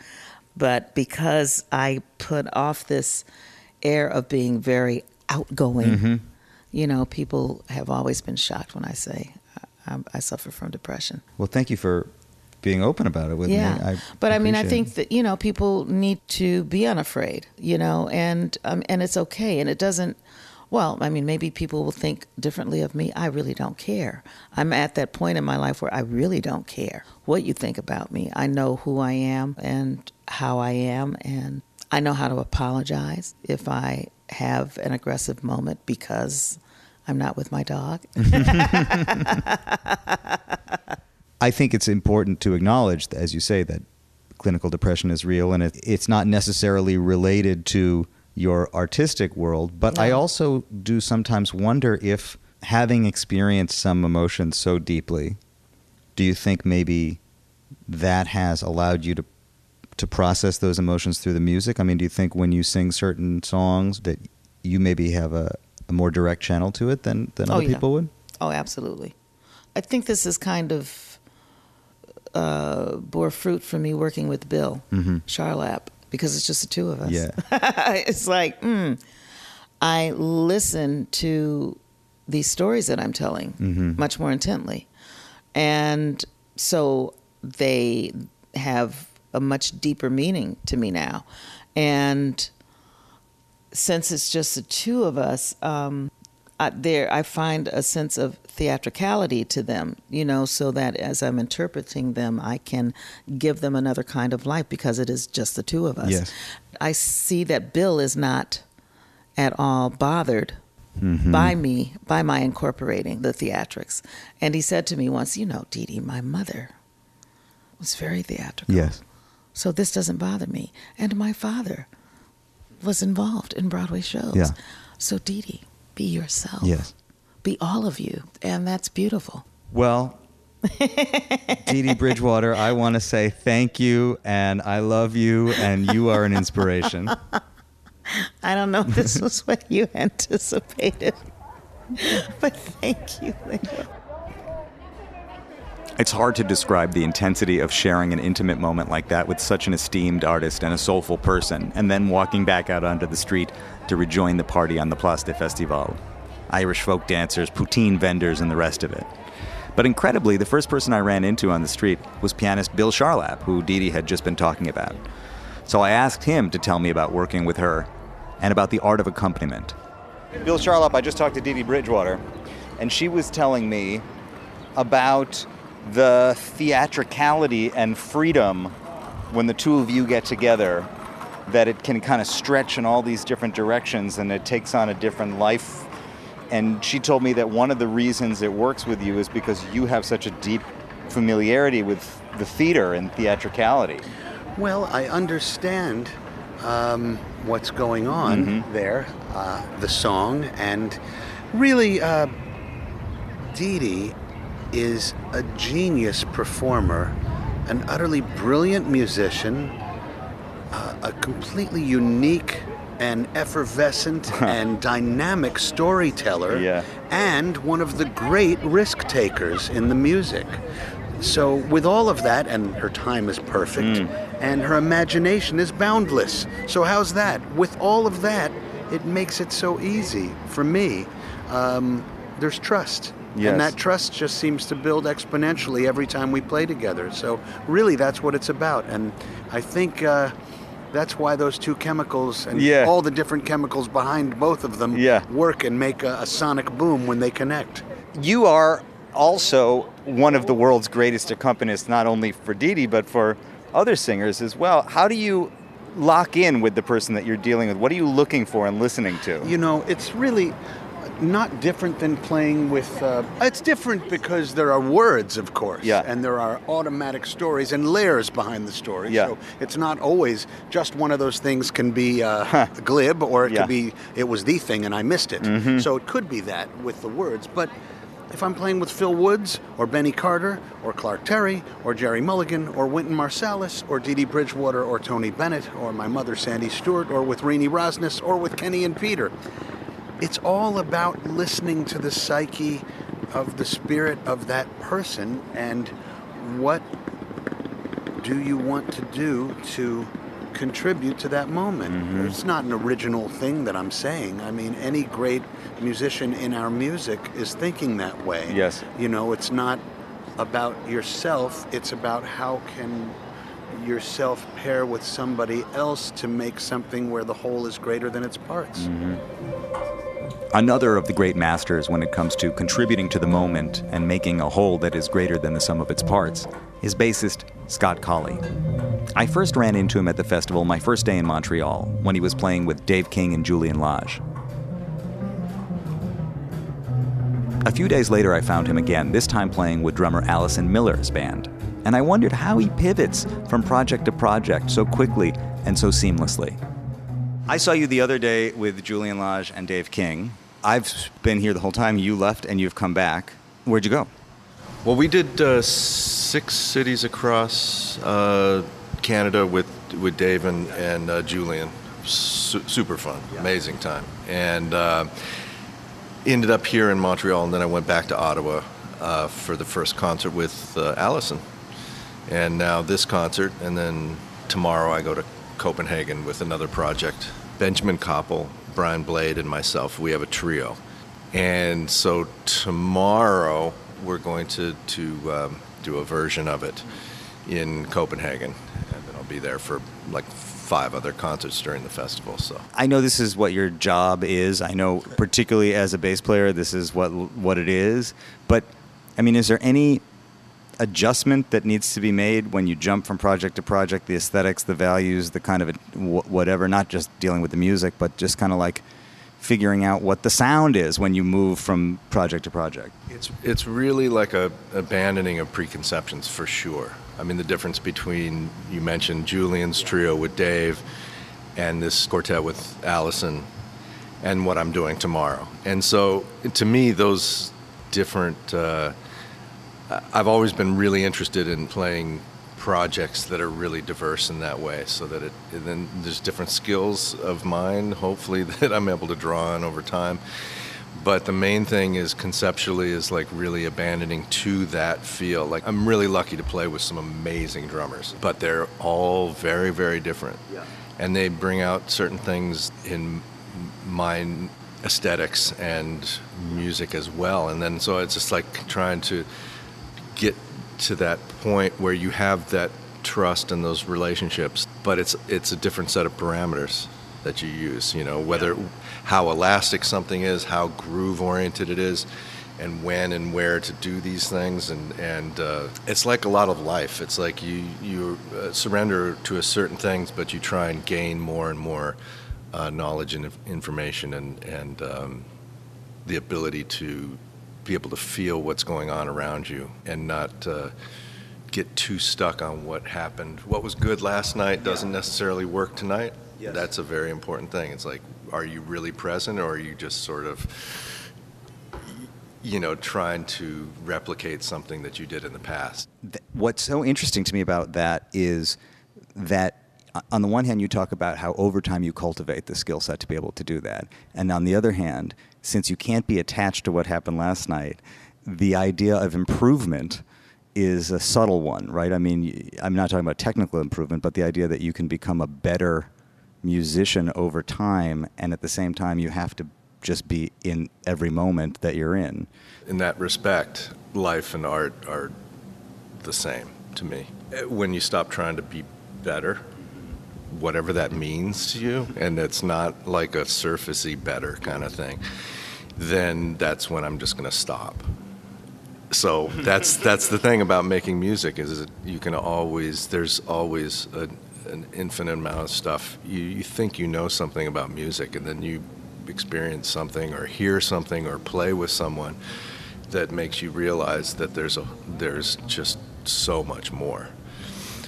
But because I put off this air of being very outgoing, Mhm. you know, people have always been shocked when I say I, I suffer from depression. Well, thank you for being open about it with yeah. me. I but I mean, I think that you know people need to be unafraid, you know, and um, and it's okay, and it doesn't. Well, I mean, maybe people will think differently of me. I really don't care. I'm at that point in my life where I really don't care what you think about me. I know who I am and how I am, and I know how to apologize if I have an aggressive moment because I'm not with my dog. I think it's important to acknowledge, as you say, that clinical depression is real and it, it's not necessarily related to your artistic world. But I also do sometimes wonder if having experienced some emotions so deeply, do you think maybe that has allowed you to to process those emotions through the music? I mean, do you think when you sing certain songs that you maybe have a, a more direct channel to it than, than Oh, other yeah. people would? Oh, absolutely. I think this is kind of uh, bore fruit for me working with Bill Mhm. Charlap because it's just the two of us. Yeah. it's like, mm, I listen to these stories that I'm telling Mhm. much more intently. And so they have a much deeper meaning to me now. And since it's just the two of us, um, I, there I find a sense of theatricality to them, you know, so that as I'm interpreting them, I can give them another kind of life because it is just the two of us. Yes. I see that Bill is not at all bothered Mhm. by me, by my incorporating the theatrics. And he said to me once, you know, Dee Dee, my mother was very theatrical. Yes. So this doesn't bother me. And my father was involved in Broadway shows. Yeah. So Dee Dee, be yourself. Yes. Be all of you. And that's beautiful. Well, Dee Dee Bridgewater, I want to say thank you and I love you and you are an inspiration. I don't know if this was what you anticipated. But thank you. It's hard to describe the intensity of sharing an intimate moment like that with such an esteemed artist and a soulful person, and then walking back out onto the street to rejoin the party on the Place des Festivals. Irish folk dancers, poutine vendors, and the rest of it. But incredibly, the first person I ran into on the street was pianist Bill Charlap, who Dee had just been talking about. So I asked him to tell me about working with her and about the art of accompaniment. Bill Charlap, I just talked to Dee Bridgewater, and she was telling me about the theatricality and freedom when the two of you get together, that it can kind of stretch in all these different directions and it takes on a different life. And she told me that one of the reasons it works with you is because you have such a deep familiarity with the theater and theatricality. Well, I understand um, what's going on Mhm. there, uh, the song, and really, uh, Dee Dee is a genius performer, an utterly brilliant musician, uh, a completely unique and effervescent and dynamic storyteller, Yeah. and one of the great risk takers in the music. So, with all of that, and her time is perfect, and her imagination is boundless. So, how's that? With all of that, it makes it so easy for me. Um, there's trust. Yes. And that trust just seems to build exponentially every time we play together. So, really, that's what it's about. And I think uh, that's why those two chemicals and Yeah. all the different chemicals behind both of them Yeah. work and make a, a sonic boom when they connect. You are also one of the world's greatest accompanists, not only for Dee, but for other singers as well. How do you lock in with the person that you're dealing with? What are you looking for and listening to? You know, it's really not different than playing with. Uh, it's different because there are words, of course, Yeah. and there are automatic stories and layers behind the story. Yeah. So it's not always just one of those things can be uh, glib, or it Yeah. could be it was the thing and I missed it. Mhm. So it could be that with the words, but. If I'm playing with Phil Woods, or Benny Carter, or Clark Terry, or Gerry Mulligan, or Wynton Marsalis, or Dee Dee Bridgewater, or Tony Bennett, or my mother Sandy Stewart, or with Renee Rosnes, or with Kenny and Peter, it's all about listening to the psyche of the spirit of that person and what do you want to do to contribute to that moment. Mm-hmm. It's not an original thing that I'm saying. I mean, any great musician in our music is thinking that way. Yes. You know, it's not about yourself, it's about how can yourself pair with somebody else to make something where the whole is greater than its parts. Another of the great masters when it comes to contributing to the moment and making a whole that is greater than the sum of its parts is bassist Scott Colley. I first ran into him at the festival my first day in Montreal when he was playing with Dave King and Julian Lage. A few days later, I found him again, this time playing with drummer Allison Miller's band. And I wondered how he pivots from project to project so quickly and so seamlessly. I saw you the other day with Julian Lage and Dave King. I've been here the whole time. You left and you've come back. Where'd you go? Well, we did uh, six cities across uh, Canada with with Dave and, and uh, Julian. Su- super fun, amazing time, and uh, ended up here in Montreal, and then I went back to Ottawa uh, for the first concert with uh, Allison, and now this concert, and then tomorrow I go to Copenhagen with another project. Benjamin Koppel, Brian Blade, and myself. We have a trio, and so tomorrow we're going to to um, do a version of it in Copenhagen, and then I'll be there for like five other concerts during the festival. So I know this is what your job is. I know, particularly as a bass player, this is what what it is. But I mean, is there any adjustment that needs to be made when you jump from project to project? The aesthetics, the values, the kind of wh- whatever. Not just dealing with the music, but just kind of like figuring out what the sound is when you move from project to project. it's it's really like a abandoning of preconceptions for sure. I mean, the difference between you mentioned Julian's trio with Dave and this quartet with Allison and what I'm doing tomorrow. And so, to me, those different. Uh, I've always been really interested in playing projects that are really diverse in that way, so that it and then there's different skills of mine, hopefully that I'm able to draw on over time. But the main thing is conceptually is like really abandoning to that feel. Like I'm really lucky to play with some amazing drummers, but they're all very very different, and they bring out certain things in my aesthetics and music as well. And then so it's just like trying to to that point where you have that trust and those relationships, but it's it's a different set of parameters that you use. You know whether how elastic something is, how groove oriented it is, and when and where to do these things. And and uh, it's like a lot of life. It's like you you uh, surrender to a certain things, but you try and gain more and more uh, knowledge and information and and um, the ability to be able to feel what's going on around you and not uh, get too stuck on what happened. What was good last night doesn't necessarily work tonight. Yes. That's a very important thing. It's like, are you really present or are you just sort of, you know, trying to replicate something that you did in the past? What's so interesting to me about that is that uh, on the one hand, you talk about how over time you cultivate the skill set to be able to do that. And on the other hand, since you can't be attached to what happened last night, the idea of improvement is a subtle one, right? I mean, I'm not talking about technical improvement, but the idea that you can become a better musician over time, and at the same time, you have to just be in every moment that you're in. in that respect, life and art are the same to me. When you stop trying to be better, whatever that means to you, mm-hmm. and it's not like a surfacey better kind of thing, then that's when I'm just going to stop. So that's that's the thing about making music is that you can always there's always a, an infinite amount of stuff. You, you think you know something about music, and then you experience something or hear something or play with someone that makes you realize that there's a there's just so much more.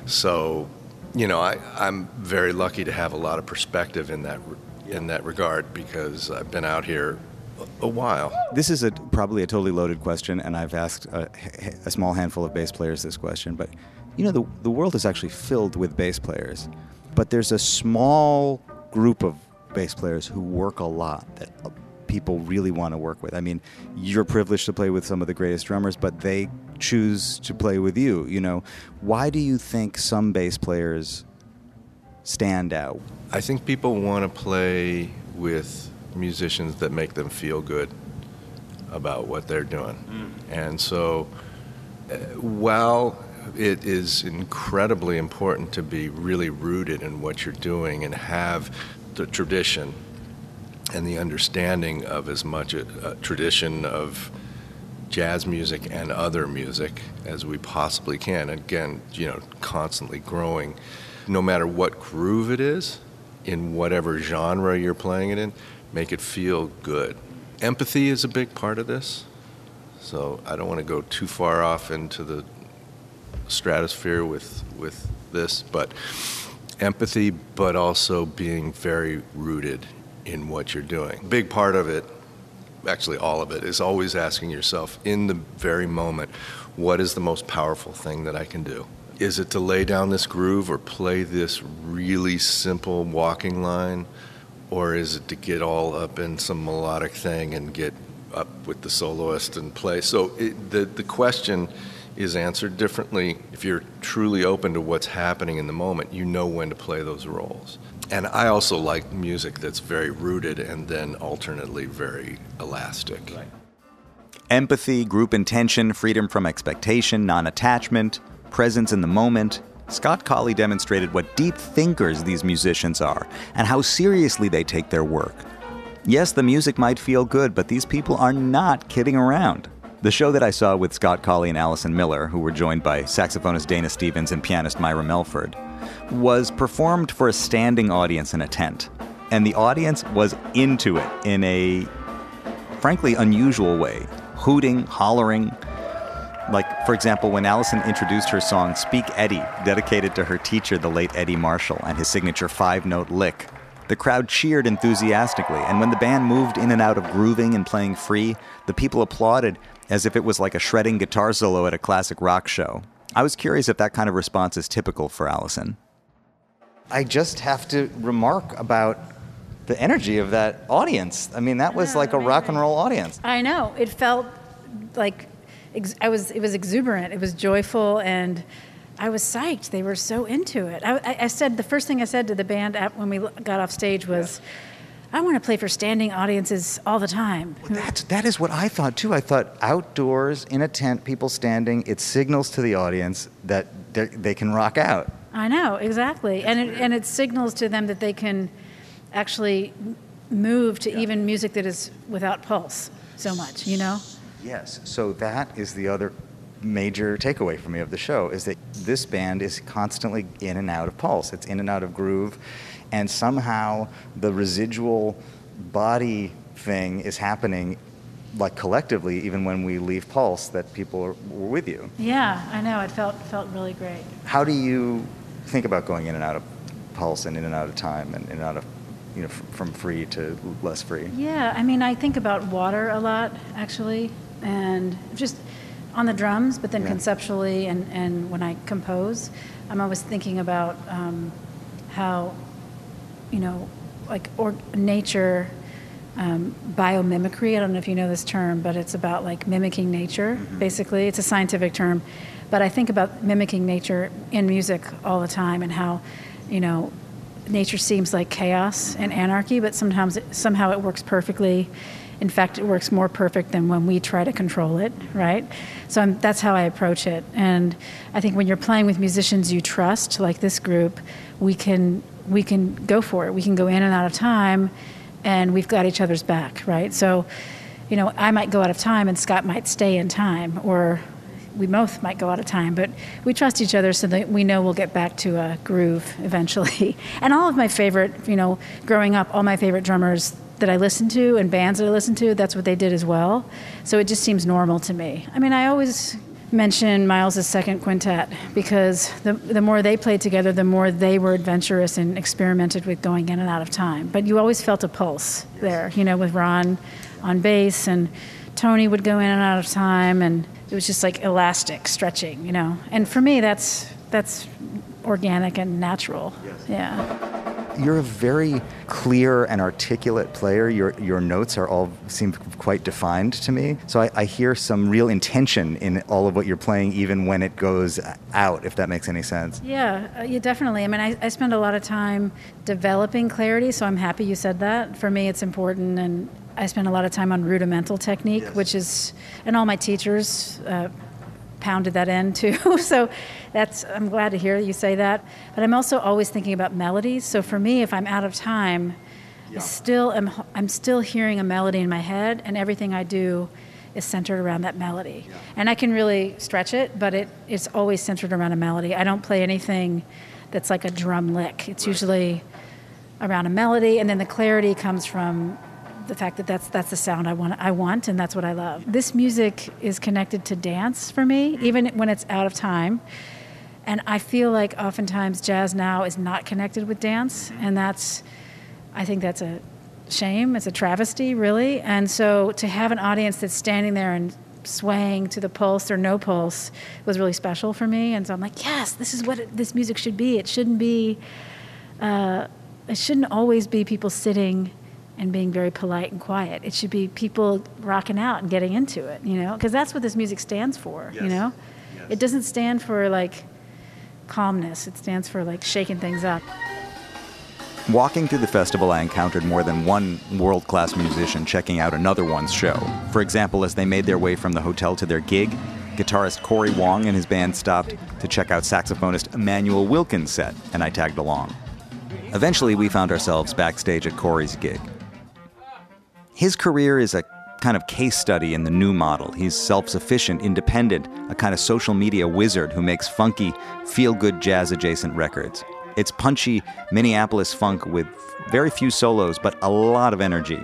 So, you know, I, I'm very lucky to have a lot of perspective in that in that regard because I've been out here a, while. This is a probably a totally loaded question, and I've asked a, a small handful of bass players this question. But you know, the the world is actually filled with bass players, but there's a small group of bass players who work a lot that people really want to work with. I mean, you're privileged to play with some of the greatest drummers, but they choose to play with you. You know, why do you think some bass players stand out? I think people want to play with musicians that make them feel good about what they're doing. And so, uh, while it is incredibly important to be really rooted in what you're doing and have the tradition and the understanding of as much a, a tradition of jazz music and other music as we possibly can. Again, you know, constantly growing, no matter what groove it is, in whatever genre you're playing it in, make it feel good. Empathy is a big part of this. So I don't want to go too far off into the stratosphere with with this, but empathy, but also being very rooted in what you're doing. Big part of it, actually all of it, is always asking yourself in the very moment, what is the most powerful thing that I can do? Is it to lay down this groove or play this really simple walking line? Or is it to get all up in some melodic thing and get up with the soloist and play? So it, the, the question is answered differently. If you're truly open to what's happening in the moment, you know when to play those roles. And I also like music that's very rooted and then alternately very elastic. Empathy, group intention, freedom from expectation, non attachment, presence in the moment. Scott Colley demonstrated what deep thinkers these musicians are and how seriously they take their work. Yes, the music might feel good, but these people are not kidding around. The show that I saw with Scott Colley and Allison Miller, who were joined by saxophonist Dayna Stephens and pianist Myra Melford, was performed for a standing audience in a tent. And the audience was into it in a frankly unusual way hooting, hollering. Like, for example, when Allison introduced her song Speak Eddie, dedicated to her teacher, the late Eddie Marshall, and his signature five note lick, the crowd cheered enthusiastically, and when the band moved in and out of grooving and playing free, the people applauded as if it was like a shredding guitar solo at a classic rock show. I was curious if that kind of response is typical for Allison. I just have to remark about the energy of that audience. I mean, that was like a rock and roll audience. I know. It felt like ex- I was. It was exuberant. It was joyful, and I was psyched. They were so into it. I, I, I said the first thing I said to the band at, when we got off stage was, "I want to play for standing audiences all the time." That's, that is what I thought too. I thought outdoors in a tent, people standing, it signals to the audience that they're- can rock out. I know exactly, and it, and it signals to them that they can actually move to even music that is without pulse so much. You know. Yes. So that is the other major takeaway for me of the show is that this band is constantly in and out of pulse. It's in and out of groove, and somehow the residual body thing is happening like collectively, even when we leave Pulse, that people are, were with you. Yeah, I know. It felt felt really great. How do you think about going in and out of Pulse and in and out of time and in and out of, you know, from free to less free? Yeah, I mean, I think about water a lot actually, and just on the drums, but then Yeah. conceptually, and and when I compose, I'm always thinking about um, how, you know, like or nature. Um, biomimicry. I don't know if you know this term, but it's about like mimicking nature. Mm-hmm. Basically, it's a scientific term, but I think about mimicking nature in music all the time and how, you know, nature seems like chaos and mm-hmm. anarchy, but sometimes it, somehow it works perfectly. In fact, it works more perfect than when we try to control it, mm-hmm. right? So I'm, that's how I approach it. And I think when you're playing with musicians you trust, like this group, we can we can go for it. We can go in and out of time, and we've got each other's back, right? So, you know, I might go out of time, and Scott might stay in time, or we both might go out of time, but we trust each other so that we know we'll get back to a groove eventually. And all of my favorite, you know, growing up, all my favorite drummers that I listened to and bands that I listened to, that's what they did as well. So it just seems normal to me. I mean, I always mention Miles' second quintet because the, the more they played together, the more they were adventurous and experimented with going in and out of time. But you always felt a pulse there, you know, with Ron on bass and Tony would go in and out of time and it was just like elastic stretching, you know. And for me that's that's organic and natural. Yeah. You're a very clear and articulate player. Your your notes are all seem quite defined to me. So I, I hear some real intention in all of what you're playing, even when it goes out. If that makes any sense. Yeah, uh, yeah, definitely. I mean, I, I spend a lot of time developing clarity, so I'm happy you said that. For me, it's important, and I spend a lot of time on rudimental technique, which is, and all my teachers uh, pounded that in too. so that's, I'm glad to hear you say that. But I'm also always thinking about melodies. So for me, if I'm out of time, I still am, I'm still hearing a melody in my head, and everything I do is centered around that melody. And I can really stretch it, but it, it's always centered around a melody. I don't play anything that's like a drum lick. It's usually around a melody, and then the clarity comes from the fact that that's that's the sound I want I want and that's what I love. This music is connected to dance for me, even when it's out of time. And I feel like oftentimes jazz now is not connected with dance, and that's I think that's a shame. It's a travesty, really. And so to have an audience that's standing there and swaying to the pulse or no pulse was really special for me. And so I'm like, yes, this is what it, this music should be. It shouldn't be. Uh, it shouldn't always be people sitting and being very polite and quiet. It should be people rocking out and getting into it, you know, because that's what this music stands for, you Yes. know? It doesn't stand for like calmness, it stands for like shaking things up. Walking through the festival, I encountered more than one world class musician checking out another one's show. For example, as they made their way from the hotel to their gig, guitarist Corey Wong and his band stopped to check out saxophonist Immanuel Wilkins' set, and I tagged along. Eventually, we found ourselves backstage at Corey's gig. His career is a kind of case study in the new model. He's self sufficient, independent, a kind of social media wizard who makes funky, feel good jazz adjacent records. It's punchy Minneapolis funk with very few solos, but a lot of energy.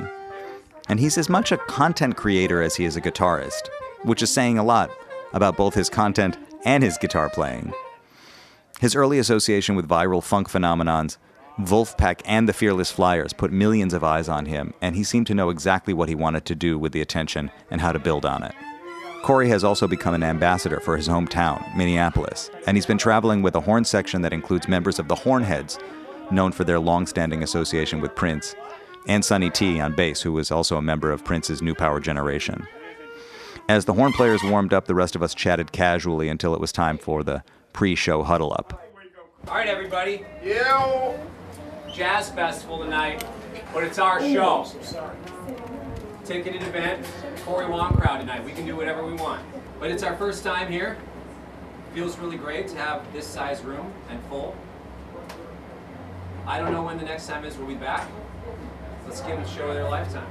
And he's as much a content creator as he is a guitarist, which is saying a lot about both his content and his guitar playing. His early association with viral funk phenomenons, Vulfpeck and the Fearless Flyers put millions of eyes on him, and he seemed to know exactly what he wanted to do with the attention and how to build on it. Corey has also become an ambassador for his hometown, Minneapolis, and he's been traveling with a horn section that includes members of the Hornheads, known for their long-standing association with Prince, and Sonny T on bass, who was also a member of Prince's New Power Generation. As the horn players warmed up, the rest of us chatted casually until it was time for the pre-show huddle up. All right, everybody. Yeah. Jazz festival tonight, but it's our show. Ticketed event, Corey Wong crowd tonight. We can do whatever we want, but it's our first time here. Feels really great to have this size room and full. I don't know when the next time is we'll be back. Let's give them a show of their lifetime.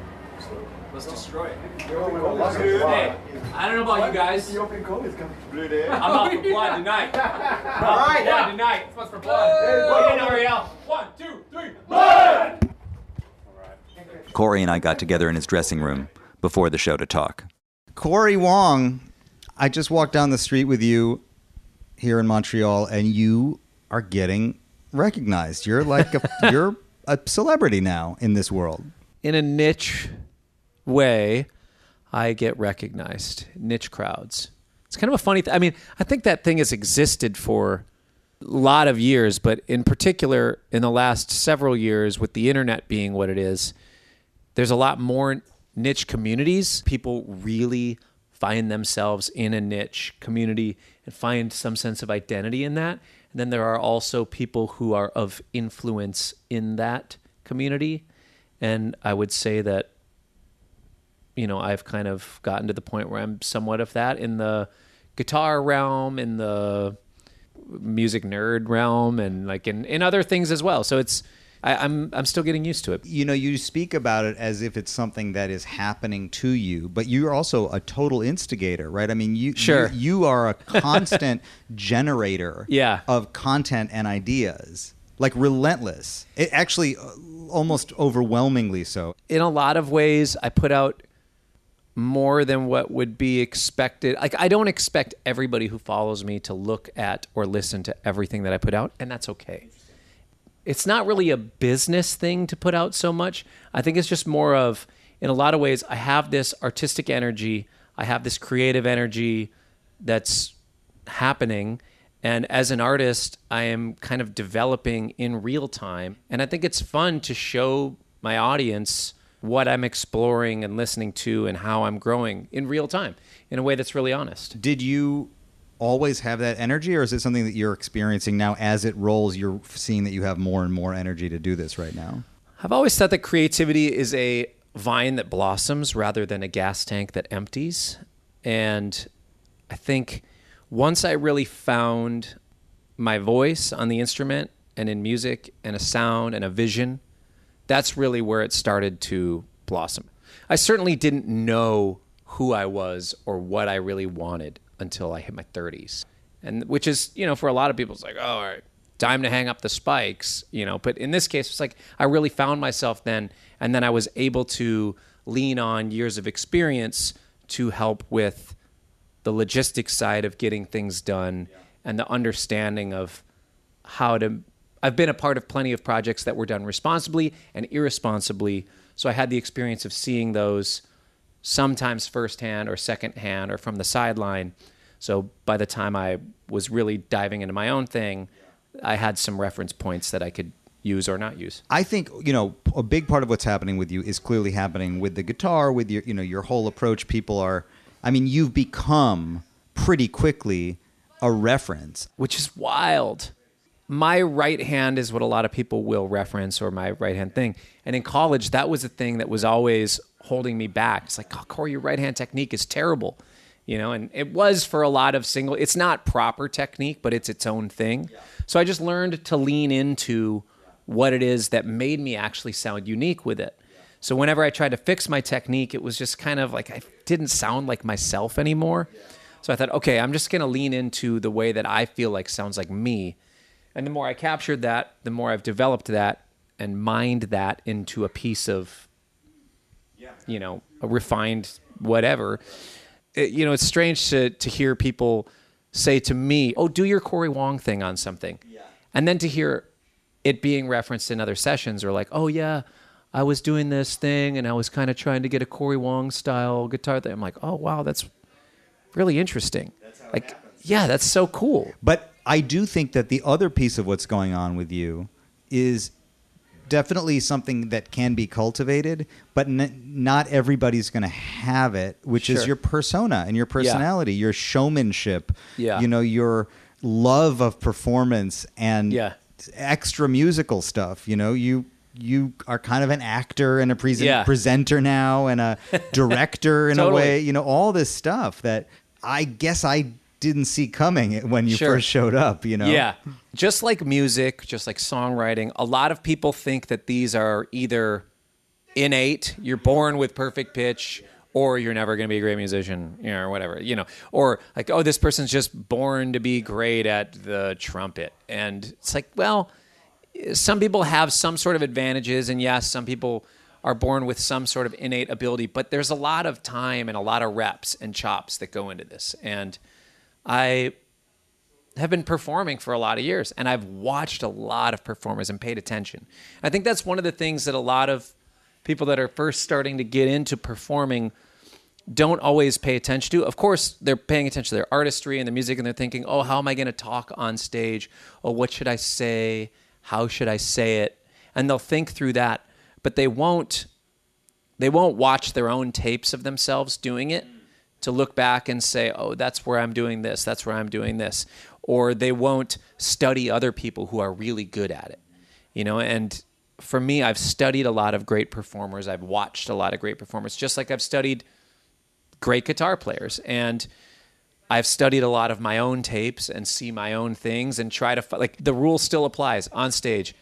Let's destroy it. Hey, I don't know about you guys. I'm out for blood tonight. All right, blood now. tonight. What's for blood? Get in, Ariel. One, two, three, blood! Corey and I got together in his dressing room before the show to talk. Corey Wong, I just walked down the street with you here in Montreal, and you are getting recognized. You're like a, you're a celebrity now in this world. in a niche way, I get recognized. Niche crowds. It's kind of a funny. Th- I mean, I think that thing has existed for a lot of years, but in particular, in the last several years, with the internet being what it is, there's a lot more niche communities. People really find themselves in a niche community and find some sense of identity in that. And then there are also people who are of influence in that community. And I would say that, you know, I've kind of gotten to the point where I'm somewhat of that in the guitar realm, in the music nerd realm, and like in, in other things as well. So it's, I, I'm I'm still getting used to it. You know, you speak about it as if it's something that is happening to you, but you're also a total instigator, right? I mean, you Sure. you, you are a constant generator Yeah. of content and ideas, like relentless. It actually, uh, almost overwhelmingly so. in a lot of ways I put out more than what would be expected. Like I don't expect everybody who follows me to look at or listen to everything that I put out, and that's okay. It's not really a business thing to put out so much. I think it's just more of in a lot of ways I have this artistic energy, I have this creative energy that's happening and as an artist, I am kind of developing in real time. And I think it's fun to show my audience what I'm exploring and listening to and how I'm growing in real time in a way that's really honest. Did you always have that energy, or is it something that you're experiencing now as it rolls? You're seeing that you have more and more energy to do this right now. I've always thought that creativity is a vine that blossoms rather than a gas tank that empties. And I think once I really found my voice on the instrument and in music and a sound and a vision, that's really where it started to blossom. I certainly didn't know who I was or what I really wanted until I hit my 30s. And which is, you know, for a lot of people, it's like, oh, all right, time to hang up the spikes, you know. But in this case, it's like I really found myself then. And then I was able to lean on years of experience to help with the logistics side of getting things done and the understanding of how to I've been a part of plenty of projects that were done responsibly and irresponsibly. So I had the experience of seeing those sometimes firsthand or secondhand or from the sideline. So by the time I was really diving into my own thing, I had some reference points that I could use or not use. I think you know a big part of what's happening with you is clearly happening with the guitar, with your you know your whole approach. People are, I mean, you've become pretty quickly a reference, which is wild. My right hand is what a lot of people will reference, or my right hand thing. And in college, that was a thing that was always holding me back. It's like, oh, Cory, your right hand technique is terrible, you know. And it was for a lot of single. It's not proper technique, but it's its own thing. So I just learned to lean into what it is that made me actually sound unique with it. So whenever I tried to fix my technique, it was just kind of like I didn't sound like myself anymore. So I thought, okay, I'm just going to lean into the way that I feel like sounds like me. And the more I captured that, the more I've developed that and mined that into a piece of, you know, a refined whatever. It- you know, it's strange to, to hear people say to me, oh, do your Cory Wong thing on something. And then to hear it being referenced in other sessions or like, oh, yeah, I was doing this thing and I was kind of trying to get a Cory Wong style guitar thing. I'm like, oh, wow, that's really interesting. like, yeah, that's so cool. But I do think that the other piece of what's going on with you is definitely something that can be cultivated, but n- not everybody's going to have it, which is your persona and your personality, your showmanship, Yeah. you know, your love of performance and Yeah. extra musical stuff. You know, you you are kind of an actor and a present, Yeah. presenter now and a director in a way, you know, all this stuff that I guess I didn't see coming when you Sure. first showed up, you know? Yeah. Just like music, just like songwriting, a lot of people think that these are either innate, you're born with perfect pitch, or you're never going to be a great musician, you know, or whatever, you know, or like, oh, this person's just born to be great at the trumpet. And it's like, well, some people have some sort of advantages, and yes, some people are born with some sort of innate ability, but there's a lot of time and a lot of reps and chops that go into this. And I have been performing for a lot of years and I've watched a lot of performers and paid attention. I think that's one of the things that a lot of people that are first starting to get into performing don't always pay attention to. Of course, they're paying attention to their artistry and the music and they're thinking, "Oh, how am I going to talk on stage? Oh, what should I say? How should I say it?" And they'll think through that, but they won't they won't watch their own tapes of themselves doing it to look back and say, "Oh, that's where I'm doing this. That's where I'm doing this." Or they won't study other people who are really good at it. You know, and for me, I've studied a lot of great performers. I've watched a lot of great performers, just like I've studied great guitar players. And I've studied a lot of my own tapes and see my own things and try to like the rule still applies on stage.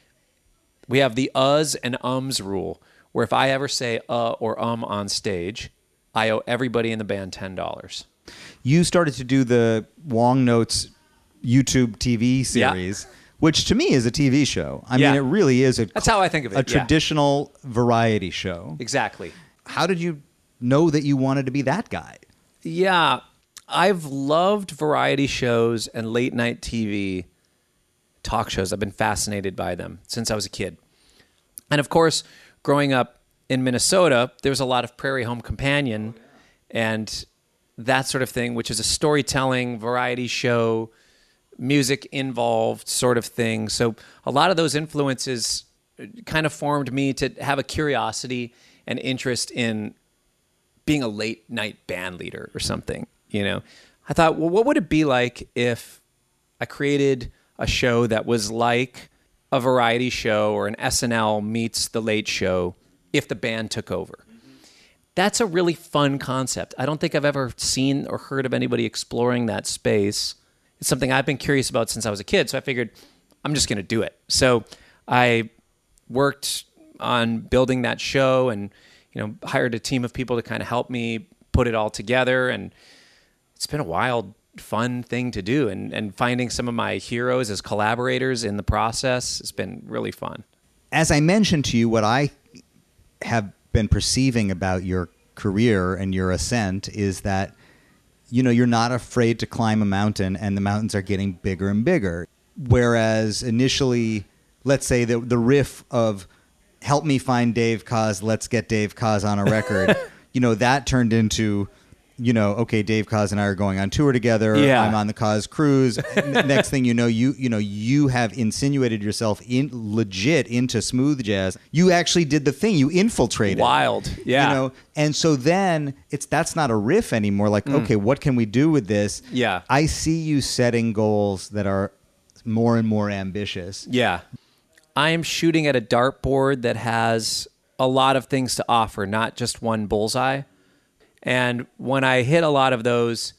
We have the uhs and ums rule, where if I ever say uh or um on stage, I owe everybody in the band ten dollars. You started to do the Wong Notes YouTube TV Yeah. series, which to me is a TV show. I Yeah. mean, it really is a That's how I think of it, a yeah. traditional variety show. Exactly. How did you know that you wanted to be that guy? Yeah, I've loved variety shows and late night TV talk shows. I've been fascinated by them since I was a kid. And of course, growing up in Minnesota, there was a lot of Prairie Home Companion and that sort of thing, which is a storytelling variety show, music involved sort of thing. So a lot of those influences kind of formed me to have a curiosity and interest in being a late night band leader or something, you know. I thought, well, what would it be like if I created a show that was like a variety show or an SNL meets the late show if the band took over? That's a really fun concept. I don't think I've ever seen or heard of anybody exploring that space. It's something I've been curious about since I was a kid, so I figured I'm just going to do it. So I worked on building that show and you know hired a team of people to kind of help me put it all together and it's been a wild fun thing to do and and finding some of my heroes as collaborators in the process has been really fun As I mentioned to you, what I have been perceiving about your career and your ascent is that you know you're not afraid to climb a mountain and the mountains are getting bigger and bigger. Whereas initially let's say the the riff of help me find Dave Koz let's get Dave Koz on a record you know that turned into you know okay Dave Koz and I are going on tour together Yeah. I'm on the Koz cruise next thing you know you you know you have insinuated yourself in legit into smooth jazz you actually did the thing you infiltrated Wild. Yeah. you know and so then it's that's not a riff anymore like Mm. okay what can we do with this Yeah. i see you setting goals that are more and more ambitious Yeah. I am shooting at a dartboard that has a lot of things to offer, not just one bullseye. And when I hit a lot of those,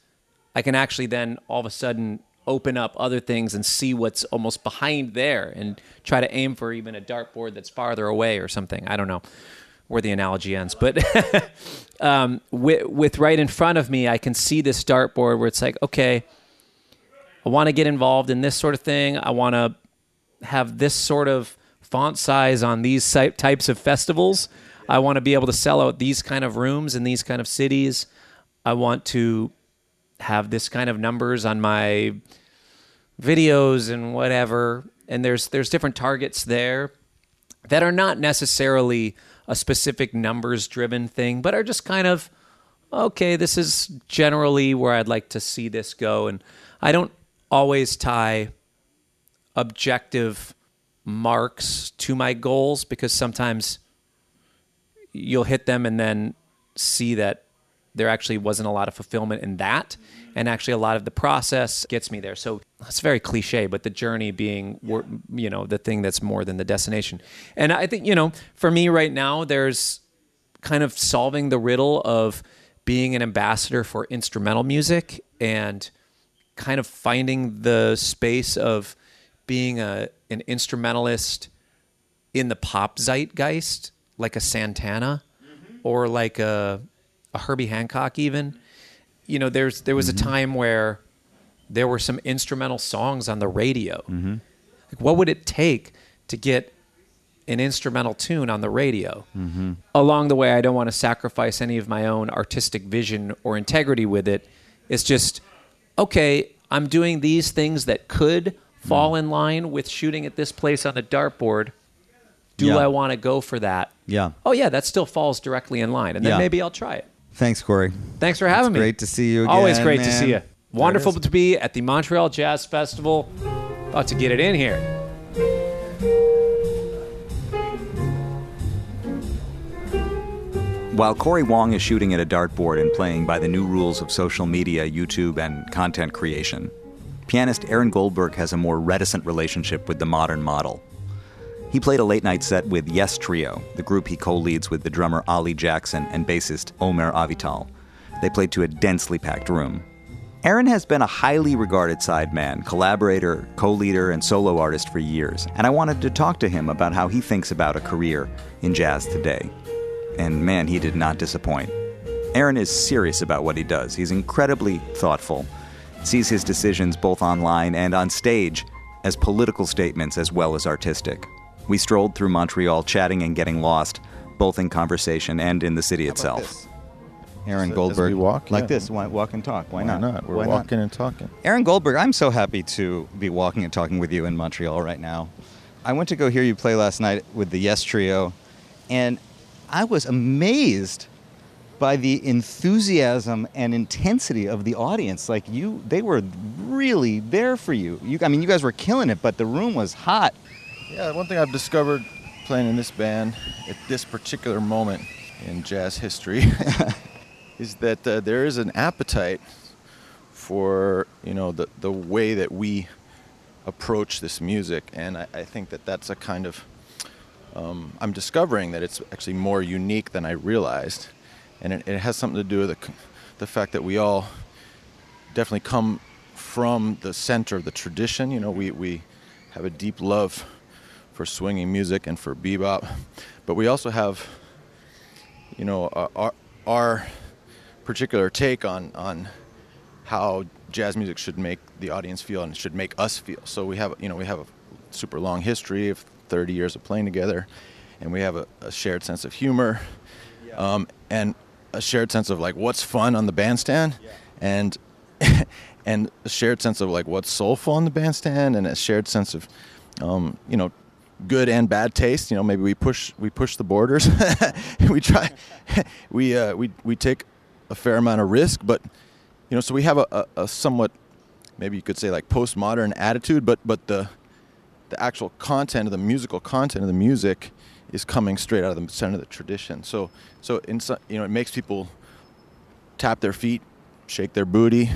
I can actually then all of a sudden open up other things and see what's almost behind there and try to aim for even a dartboard that's farther away or something. I don't know where the analogy ends, but um, with, with right in front of me, I can see this dartboard where it's like, okay, I want to get involved in this sort of thing. I want to have this sort of font size on these types of festivals. I want to be able to sell out these kind of rooms in these kind of cities. I want to have this kind of numbers on my videos and whatever. And there's there's different targets there that are not necessarily a specific numbers driven thing, but are just kind of okay, this is generally where I'd like to see this go. And I don't always tie objective marks to my goals because sometimes you'll hit them and then see that there actually wasn't a lot of fulfillment in that. And actually a lot of the process gets me there. So it's very cliche but the journey being wor- you know the thing that's more than the destination. And i think you know for me right now there's kind of solving the riddle of being an ambassador for instrumental music and kind of finding the space of being a an instrumentalist in the pop zeitgeist, like a Santana or like a a Herbie Hancock even. You know, there's there was a time where there were some instrumental songs on the radio. Like what would it take to get an instrumental tune on the radio. Mm-hmm. Along the way, I don't want to sacrifice any of my own artistic vision or integrity with it. It's just, okay, I'm doing these things that could fall Mm. in line with shooting at this place on the dartboard. Do Yeah. I want to go for that? Yeah. Oh, yeah, that still falls directly in line. And then Yeah. maybe I'll try it. Thanks, Cory. Thanks for having It's me. Great to see you again. Always great to see you. There Wonderful to be at the Montreal Jazz Festival. About to get it in here. While Cory Wong is shooting at a dartboard and playing by the new rules of social media, YouTube, and content creation, pianist Aaron Goldberg has a more reticent relationship with the modern model. He played a late night set with Yes Trio, the group he co leads with the drummer Ali Jackson and bassist Omer Avital. They played to a densely packed room. Aaron has been a highly regarded sideman, collaborator, co leader, and solo artist for years, and I wanted to talk to him about how he thinks about a career in jazz today. And man, he did not disappoint. Aaron is serious about what he does. He's incredibly thoughtful, sees his decisions both online and on stage as political statements as well as artistic. We strolled through Montreal chatting and getting lost, both in conversation and in the city itself. Aaron as Goldberg. walk, like yeah. this. Why, walk and talk. Why, Why not? not? We're Why walking and talking. Aaron Goldberg, I'm so happy to be walking and talking with you in Montreal right now. I went to go hear you play last night with the Yes Trio, and I was amazed by the enthusiasm and intensity of the audience. Like you, they were really there for you. You, I mean, you guys were killing it, but the room was hot. Yeah, one thing I've discovered playing in this band at this particular moment in jazz history is that uh, there is an appetite for you know the the way that we approach this music, and I, I think that that's a kind of um, I'm discovering that it's actually more unique than I realized, and it, it has something to do with the, the fact that we all definitely come from the center of the tradition. You know, we, we have a deep love for swinging music and for bebop, but we also have, you know, our, our, our particular take on, on how jazz music should make the audience feel and should make us feel. So we have, you know, we have a super long history of 30 years of playing together, and we have a, a shared sense of humor, um, and a shared sense of like what's fun on the bandstand, and and a shared sense of like what's soulful on the bandstand, and a shared sense of, um, you know, good and bad taste. You know, maybe we push we push the borders. we try, we uh, we we take a fair amount of risk, but you know, so we have a, a, a somewhat, maybe you could say like postmodern attitude, but but the the actual content of the musical content of the music is coming straight out of the center of the tradition. So so in you know it makes people tap their feet, shake their booty,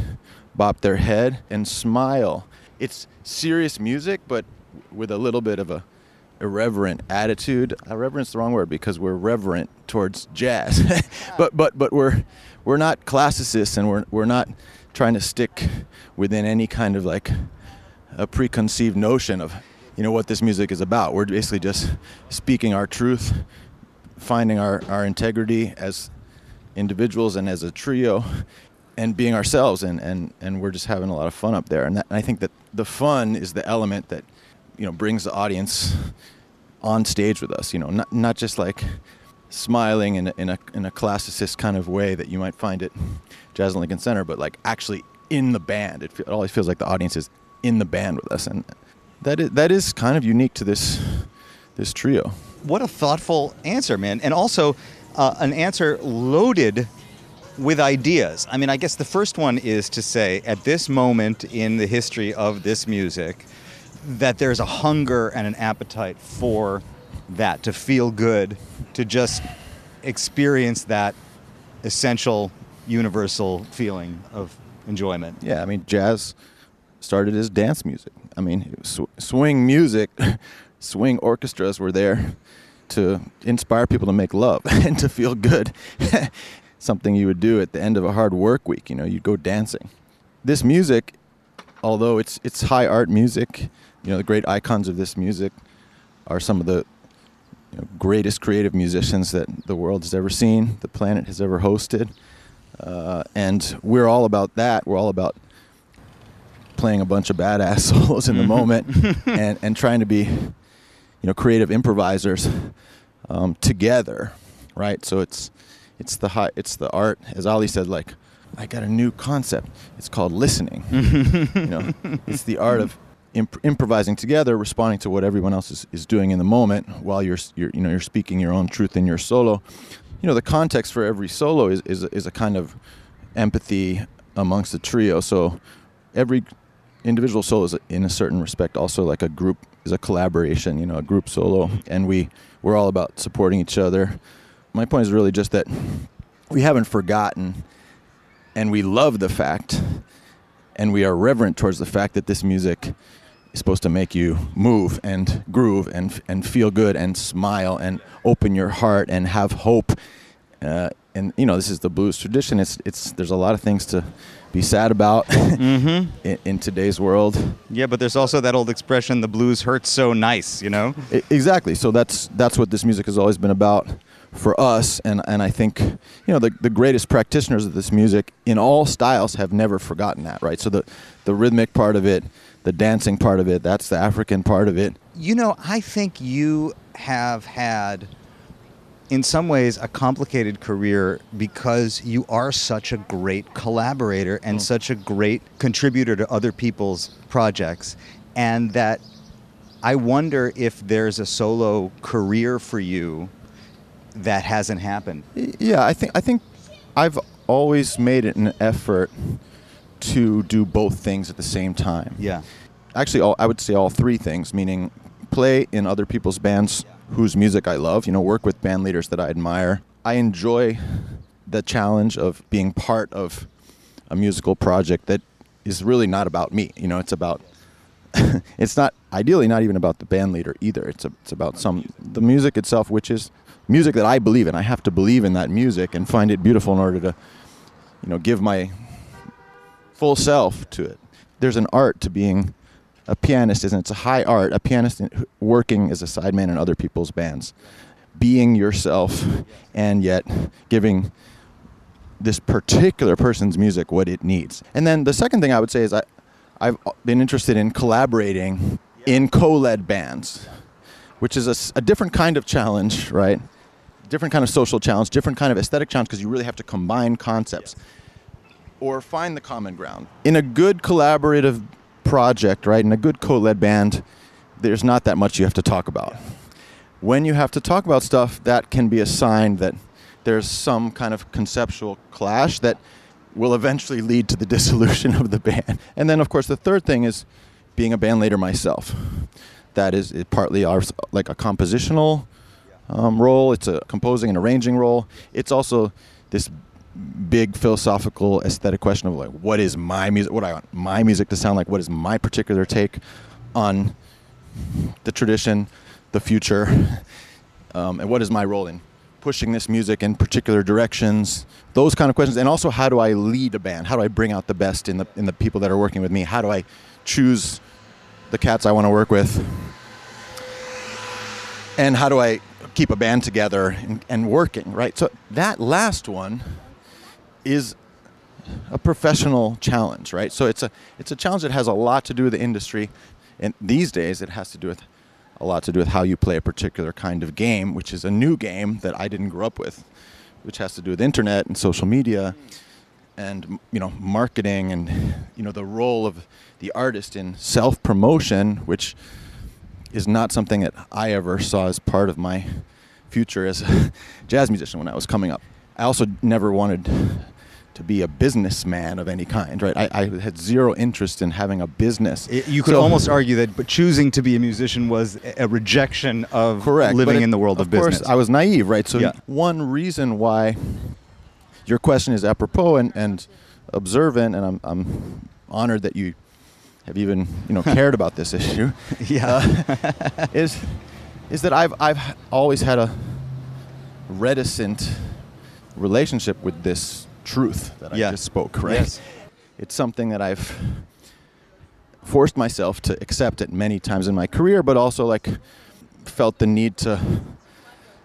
bop their head, and smile. It's serious music, but with a little bit of a irreverent attitude. Irreverent's the wrong word because we're reverent towards jazz, but but but we're we're not classicists and we're we're not trying to stick within any kind of like a preconceived notion of you know what this music is about. We're basically just speaking our truth, finding our, our integrity as individuals and as a trio and being ourselves and, and, and we're just having a lot of fun up there and, that, and I think that the fun is the element that you know brings the audience on stage with us you know not, not just like smiling in a, in, a, in a classicist kind of way that you might find at Jazz at Lincoln Center but like actually in the band it, fe- it always feels like the audience is in the band with us and that is, that is kind of unique to this this trio What a thoughtful answer, man. And also uh, an answer loaded with ideas. I mean, I guess the first one is to say at this moment in the history of this music that there's a hunger and an appetite for that, to feel good, to just experience that essential universal feeling of enjoyment. Yeah, I mean, jazz started as dance music. I mean, sw- swing music, swing orchestras were there to inspire people to make love and to feel good. Something you would do at the end of a hard work week. You know, you'd go dancing. This music, although it's it's high art music, you know, the great icons of this music are some of the you know, greatest creative musicians that the world has ever seen, the planet has ever hosted. Uh, and we're all about that. We're all about playing a bunch of badass solos in the Mhm. moment and, and trying to be, you know creative improvisers um, together, right? So it's it's the high, it's the art, as Ali said, like I got a new concept. It's called listening. you know, it's the art of imp- improvising together, responding to what everyone else is, is doing in the moment while you're, you're you know you're speaking your own truth in your solo. You know, the context for every solo is is, is a kind of empathy amongst the trio. So every individual solo is in a certain respect also like a group is a collaboration you know a group solo and we we're all about supporting each other my point is really just that we haven't forgotten and we love the fact and we are reverent towards the fact that this music is supposed to make you move and groove and and feel good and smile and open your heart and have hope uh, and you know this is the blues tradition it's it's there's a lot of things to be sad about Mm-hmm. in, in today's world Yeah, but there's also that old expression, "The blues hurts so nice," you know. I- exactly. So that's that's what this music has always been about for us, and and I think you know the the greatest practitioners of this music in all styles have never forgotten that, right? So the the rhythmic part of it, the dancing part of it, that's the African part of it. You know, I think you have had, in some ways, a complicated career because you are such a great collaborator and mm. such a great contributor to other people's projects. And that I wonder if there's a solo career for you that hasn't happened. Yeah, I think I think I've always made it an effort to do both things at the same time. Yeah. Actually, all, I would say all three things, meaning play in other people's bands whose music I love, you know, work with band leaders that I admire. I enjoy the challenge of being part of a musical project that is really not about me. You know, it's about it's not ideally not even about the band leader either. It's a, it's about some the music itself, which is music that I believe in. I have to believe in that music and find it beautiful in order to, you know, give my full self to it. There's an art to being a pianist, isn't it? It's a high art. A pianist working as a sideman in other people's bands, being yourself, and yet giving this particular person's music what it needs. And then the second thing I would say is I, I've uh, been interested in collaborating in co-led bands, which is a different kind of challenge, right? Different kind of social challenge, different kind of aesthetic challenge because you really have to combine concepts or find the common ground. In a good collaborative project, right, in a good co-led band, there's not that much you have to talk about. When you have to talk about stuff, that can be a sign that there's some kind of conceptual clash that will eventually lead to the dissolution of the band. And then, of course, the third thing is being a band leader myself. That is partly our, like a compositional um, role. It's a composing and arranging role. It's also this big philosophical aesthetic question of like, what is my music? What I want my music to sound like? What is my particular take on the tradition, the future, um, and what is my role in pushing this music in particular directions? Those kind of questions, and also how do I lead a band? How do I bring out the best in the in the people that are working with me? How do I choose the cats I want to work with? And how do I keep a band together and, and working, right? So that last one is a professional challenge, right? So it's a it's a challenge that has a lot to do with the industry, and these days it has to do with a lot to do with how you play a particular kind of game, which is a new game that I didn't grow up with, which has to do with internet and social media, and you know marketing and you know the role of the artist in self promotion, which is not something that I ever saw as part of my future as a jazz musician when I was coming up. I also never wanted to be a businessman of any kind, right? I, I had zero interest in having a business. You could So- almost argue that, but choosing to be a musician was a- rejection of correct living it- in the world of, course, business. I was naive, right? So Yeah. one reason why your question is apropos and, and observant, and I'm, I'm honored that you have even you know cared about this issue. Yeah. uh, is is that I've I've always had a reticent relationship with this truth that Yeah. I just spoke. Right. Yes. It's something that I've forced myself to accept at many times in my career, but also like felt the need to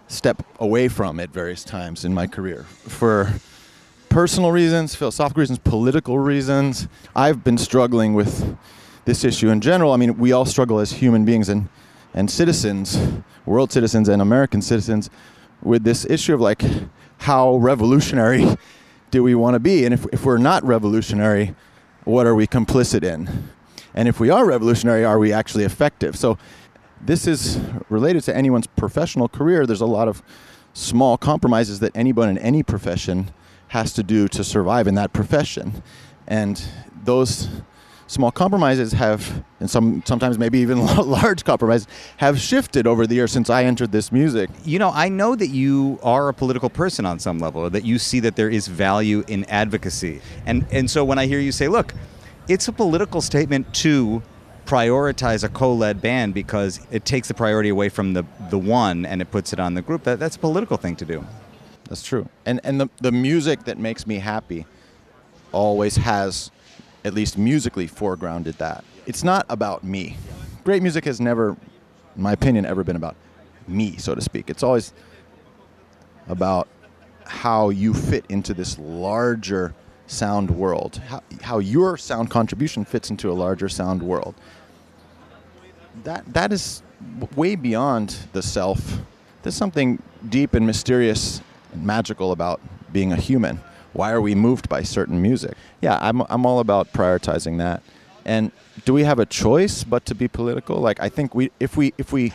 step away from at various times in my career for personal reasons, philosophical reasons, political reasons. I've been struggling with this issue in general. I mean, we all struggle as human beings, and and citizens, world citizens and American citizens, with this issue of like how revolutionary do we want to be? And if, if we're not revolutionary, what are we complicit in? And if we are revolutionary, are we actually effective? So this is related to anyone's professional career. There's a lot of small compromises that anyone in any profession has to do to survive in that profession. And those small compromises have, and some sometimes maybe even large compromises, have shifted over the years since I entered this music. You know, I know that you are a political person on some level, that you see that there is value in advocacy. And and so when I hear you say, look, it's a political statement to prioritize a co-led band because it takes the priority away from the the one and it puts it on the group. That that's a political thing to do. That's true. And and the the music that makes me happy always has at least musically foregrounded that. It's not about me. Great music has never in my opinion ever been about me, so to speak. It's always about how you fit into this larger sound world, how, how your sound contribution fits into a larger sound world. That that is way beyond the self. There's something deep and mysterious and magical about being a human. Why are we moved by certain music? Yeah, I'm I'm all about prioritizing that. And do we have a choice but to be political? Like I think we if we if we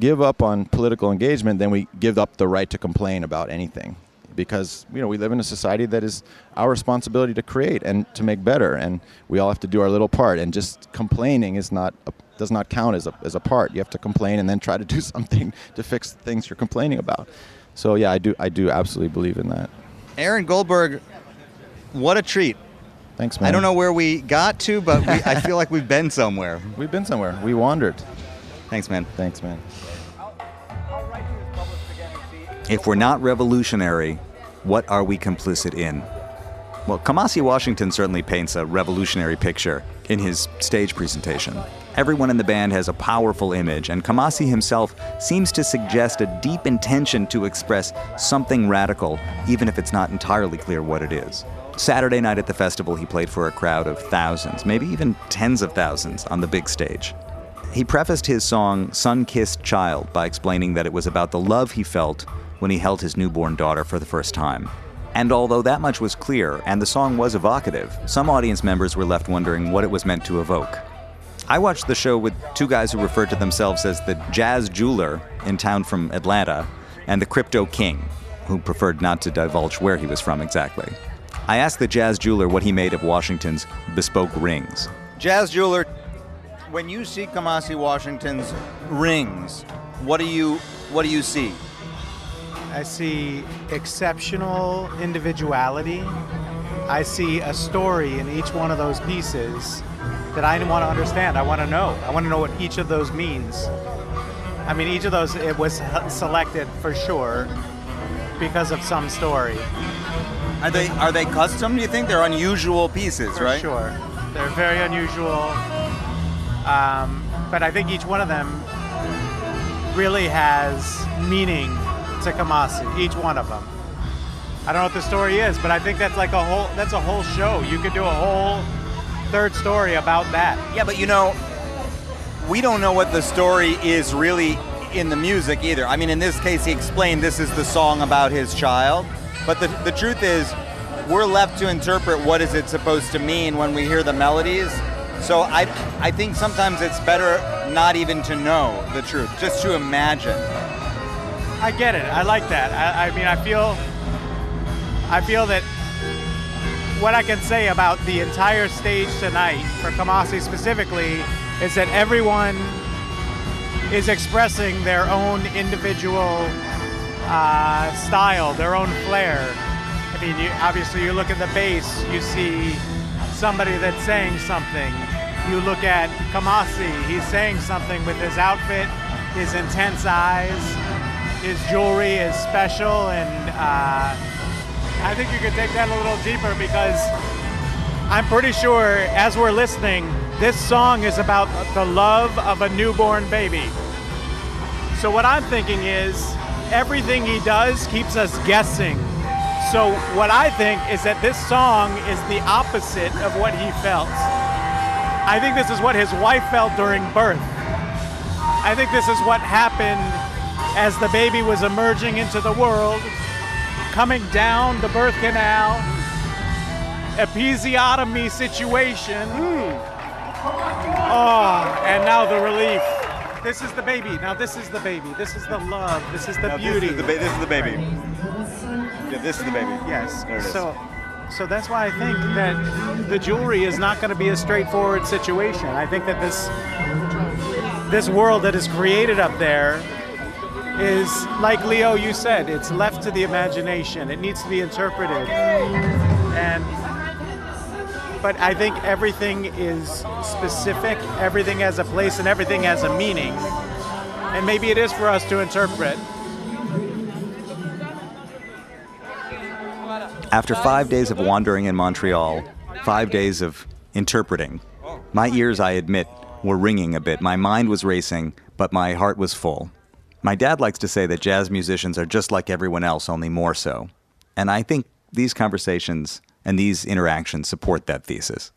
give up on political engagement, then we give up the right to complain about anything because you know we live in a society that is our responsibility to create and to make better, and we all have to do our little part. And just complaining is not a, does not count as a as a part. You have to complain and then try to do something to fix the things you're complaining about. So yeah, I do I do absolutely believe in that. Aaron Goldberg, what a treat. Thanks, man. I don't know where we got to, but we, I feel like we've been somewhere. We've been somewhere. We wandered. Thanks, man. Thanks, man. If we're not revolutionary, what are we complicit in? Well, Kamasi Washington certainly paints a revolutionary picture in his stage presentation. Everyone in the band has a powerful image, and Kamasi himself seems to suggest a deep intention to express something radical, even if it's not entirely clear what it is. Saturday night at the festival, he played for a crowd of thousands, maybe even tens of thousands, on the big stage. He prefaced his song Sun Kissed Child by explaining that it was about the love he felt when he held his newborn daughter for the first time. And although that much was clear and the song was evocative, some audience members were left wondering what it was meant to evoke. I watched the show with two guys who referred to themselves as the jazz jeweler in town from Atlanta and the crypto king, who preferred not to divulge where he was from exactly. I asked the jazz jeweler what he made of Washington's bespoke rings. Jazz jeweler, when you see Kamasi Washington's rings, what do you what do you see? I see exceptional individuality. I see a story in each one of those pieces that I want to understand. I want to know. I want to know what each of those means. I mean, each of those it was selected for sure because of some story. Are they are they custom? Do you think they're unusual pieces, For right? sure, they're very unusual. Um, but I think each one of them really has meaning to Kamasi. Each one of them. I don't know what the story is, but I think that's like a whole. That's a whole show. You could do a whole third story about that. Yeah, but you know, we don't know what the story is really in the music either. I mean, in this case, he explained this is the song about his child, but the, the truth is, we're left to interpret what is it supposed to mean when we hear the melodies. So I, I think sometimes it's better not even to know the truth, just to imagine. I get it. I like that. I, I mean, I feel, I feel that what I can say about the entire stage tonight for Kamasi specifically is that everyone is expressing their own individual uh, style, their own flair. I mean, you, obviously, you look at the bass, you see somebody that's saying something. You look at Kamasi, he's saying something with his outfit, his intense eyes, his jewelry is special, and uh, I think you could take that a little deeper because I'm pretty sure as we're listening, this song is about the love of a newborn baby. So what I'm thinking is everything he does keeps us guessing. So what I think is that this song is the opposite of what he felt. I think this is what his wife felt during birth. I think this is what happened as the baby was emerging into the world, coming down the birth canal, episiotomy situation. Oh, and now the relief. This is the baby. Now this is the baby. This is the love. This is the Now, this beauty. is the this is the baby. Yeah, this is the baby. Yes. There it is. So, so that's why I think that the jewelry is not going to be a straightforward situation. I think that this this world that is created up there is like Leo you said, it's left to the imagination. It needs to be interpreted. And but I think everything is specific, everything has a place and everything has a meaning. And maybe it is for us to interpret. After five days of wandering in Montreal, five days of interpreting, my ears, I admit, were ringing a bit. My mind was racing, but my heart was full. My dad likes to say that jazz musicians are just like everyone else, only more so. And I think these conversations and these interactions support that thesis.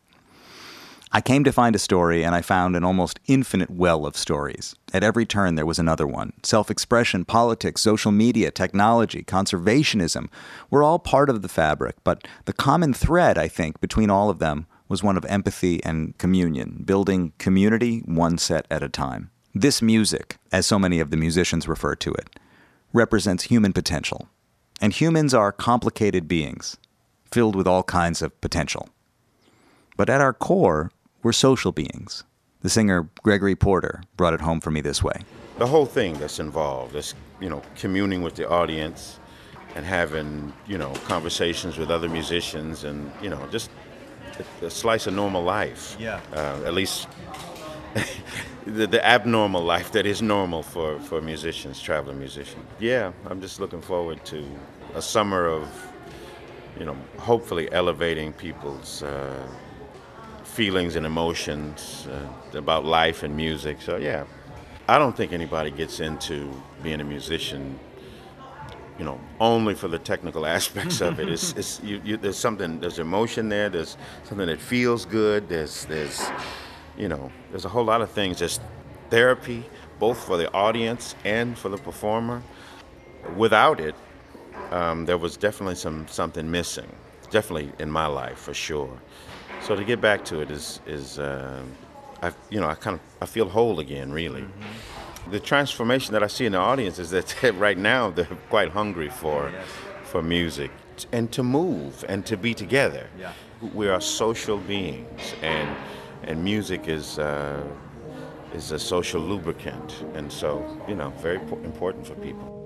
I came to find a story, and I found an almost infinite well of stories. At every turn, there was another one. Self expression, politics, social media, technology, conservationism were all part of the fabric, but the common thread, I think, between all of them was one of empathy and communion, building community one set at a time. This music, as so many of the musicians refer to it, represents human potential. And humans are complicated beings, filled with all kinds of potential. But at our core, we're social beings. The singer Gregory Porter brought it home for me this way. the whole thing that's involved is you know communing with the audience and having you know conversations with other musicians and you know just a, a slice of normal life Yeah. uh, at least the, the abnormal life that is normal for for musicians traveling musicians yeah i'm just looking forward to a summer of you know hopefully elevating people's uh, feelings and emotions uh, about life and music. So yeah, I don't think anybody gets into being a musician, you know, only for the technical aspects of it. It's, it's you, you, there's something, there's emotion there. There's something that feels good. There's, there's, you know, there's a whole lot of things. There's therapy, both for the audience and for the performer. Without it, um, there was definitely some something missing. Definitely in my life, for sure. So to get back to it is is um I you know I kind of I feel whole again really. The transformation that I see in the audience is that right now they're quite hungry for for music and to move and to be together. Yeah. We are social beings and and music is uh, is a social lubricant and so you know very important for people.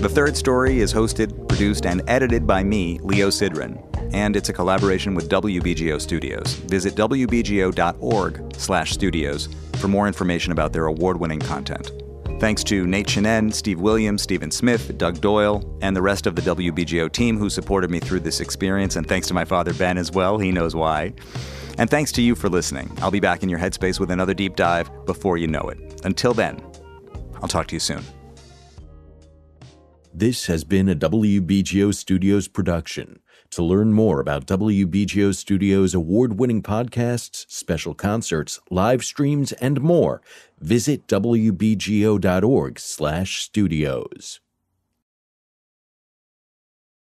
The third story is hosted, produced, and edited by me, Leo Sidran, and it's a collaboration with WBGO Studios. Visit wbgo.org/studios for more information about their award-winning content. Thanks to Nate Chinen, Steve Williams, Stephen Smith, Doug Doyle, and the rest of the WBGO team who supported me through this experience, and thanks to my father Ben as well. He knows why. And thanks to you for listening. I'll be back in your headspace with another deep dive before you know it. Until then, I'll talk to you soon. This has been a WBGO Studios production. To learn more about WBGO Studios award winning podcasts, special concerts, live streams, and more, visit wbgo.org/studios.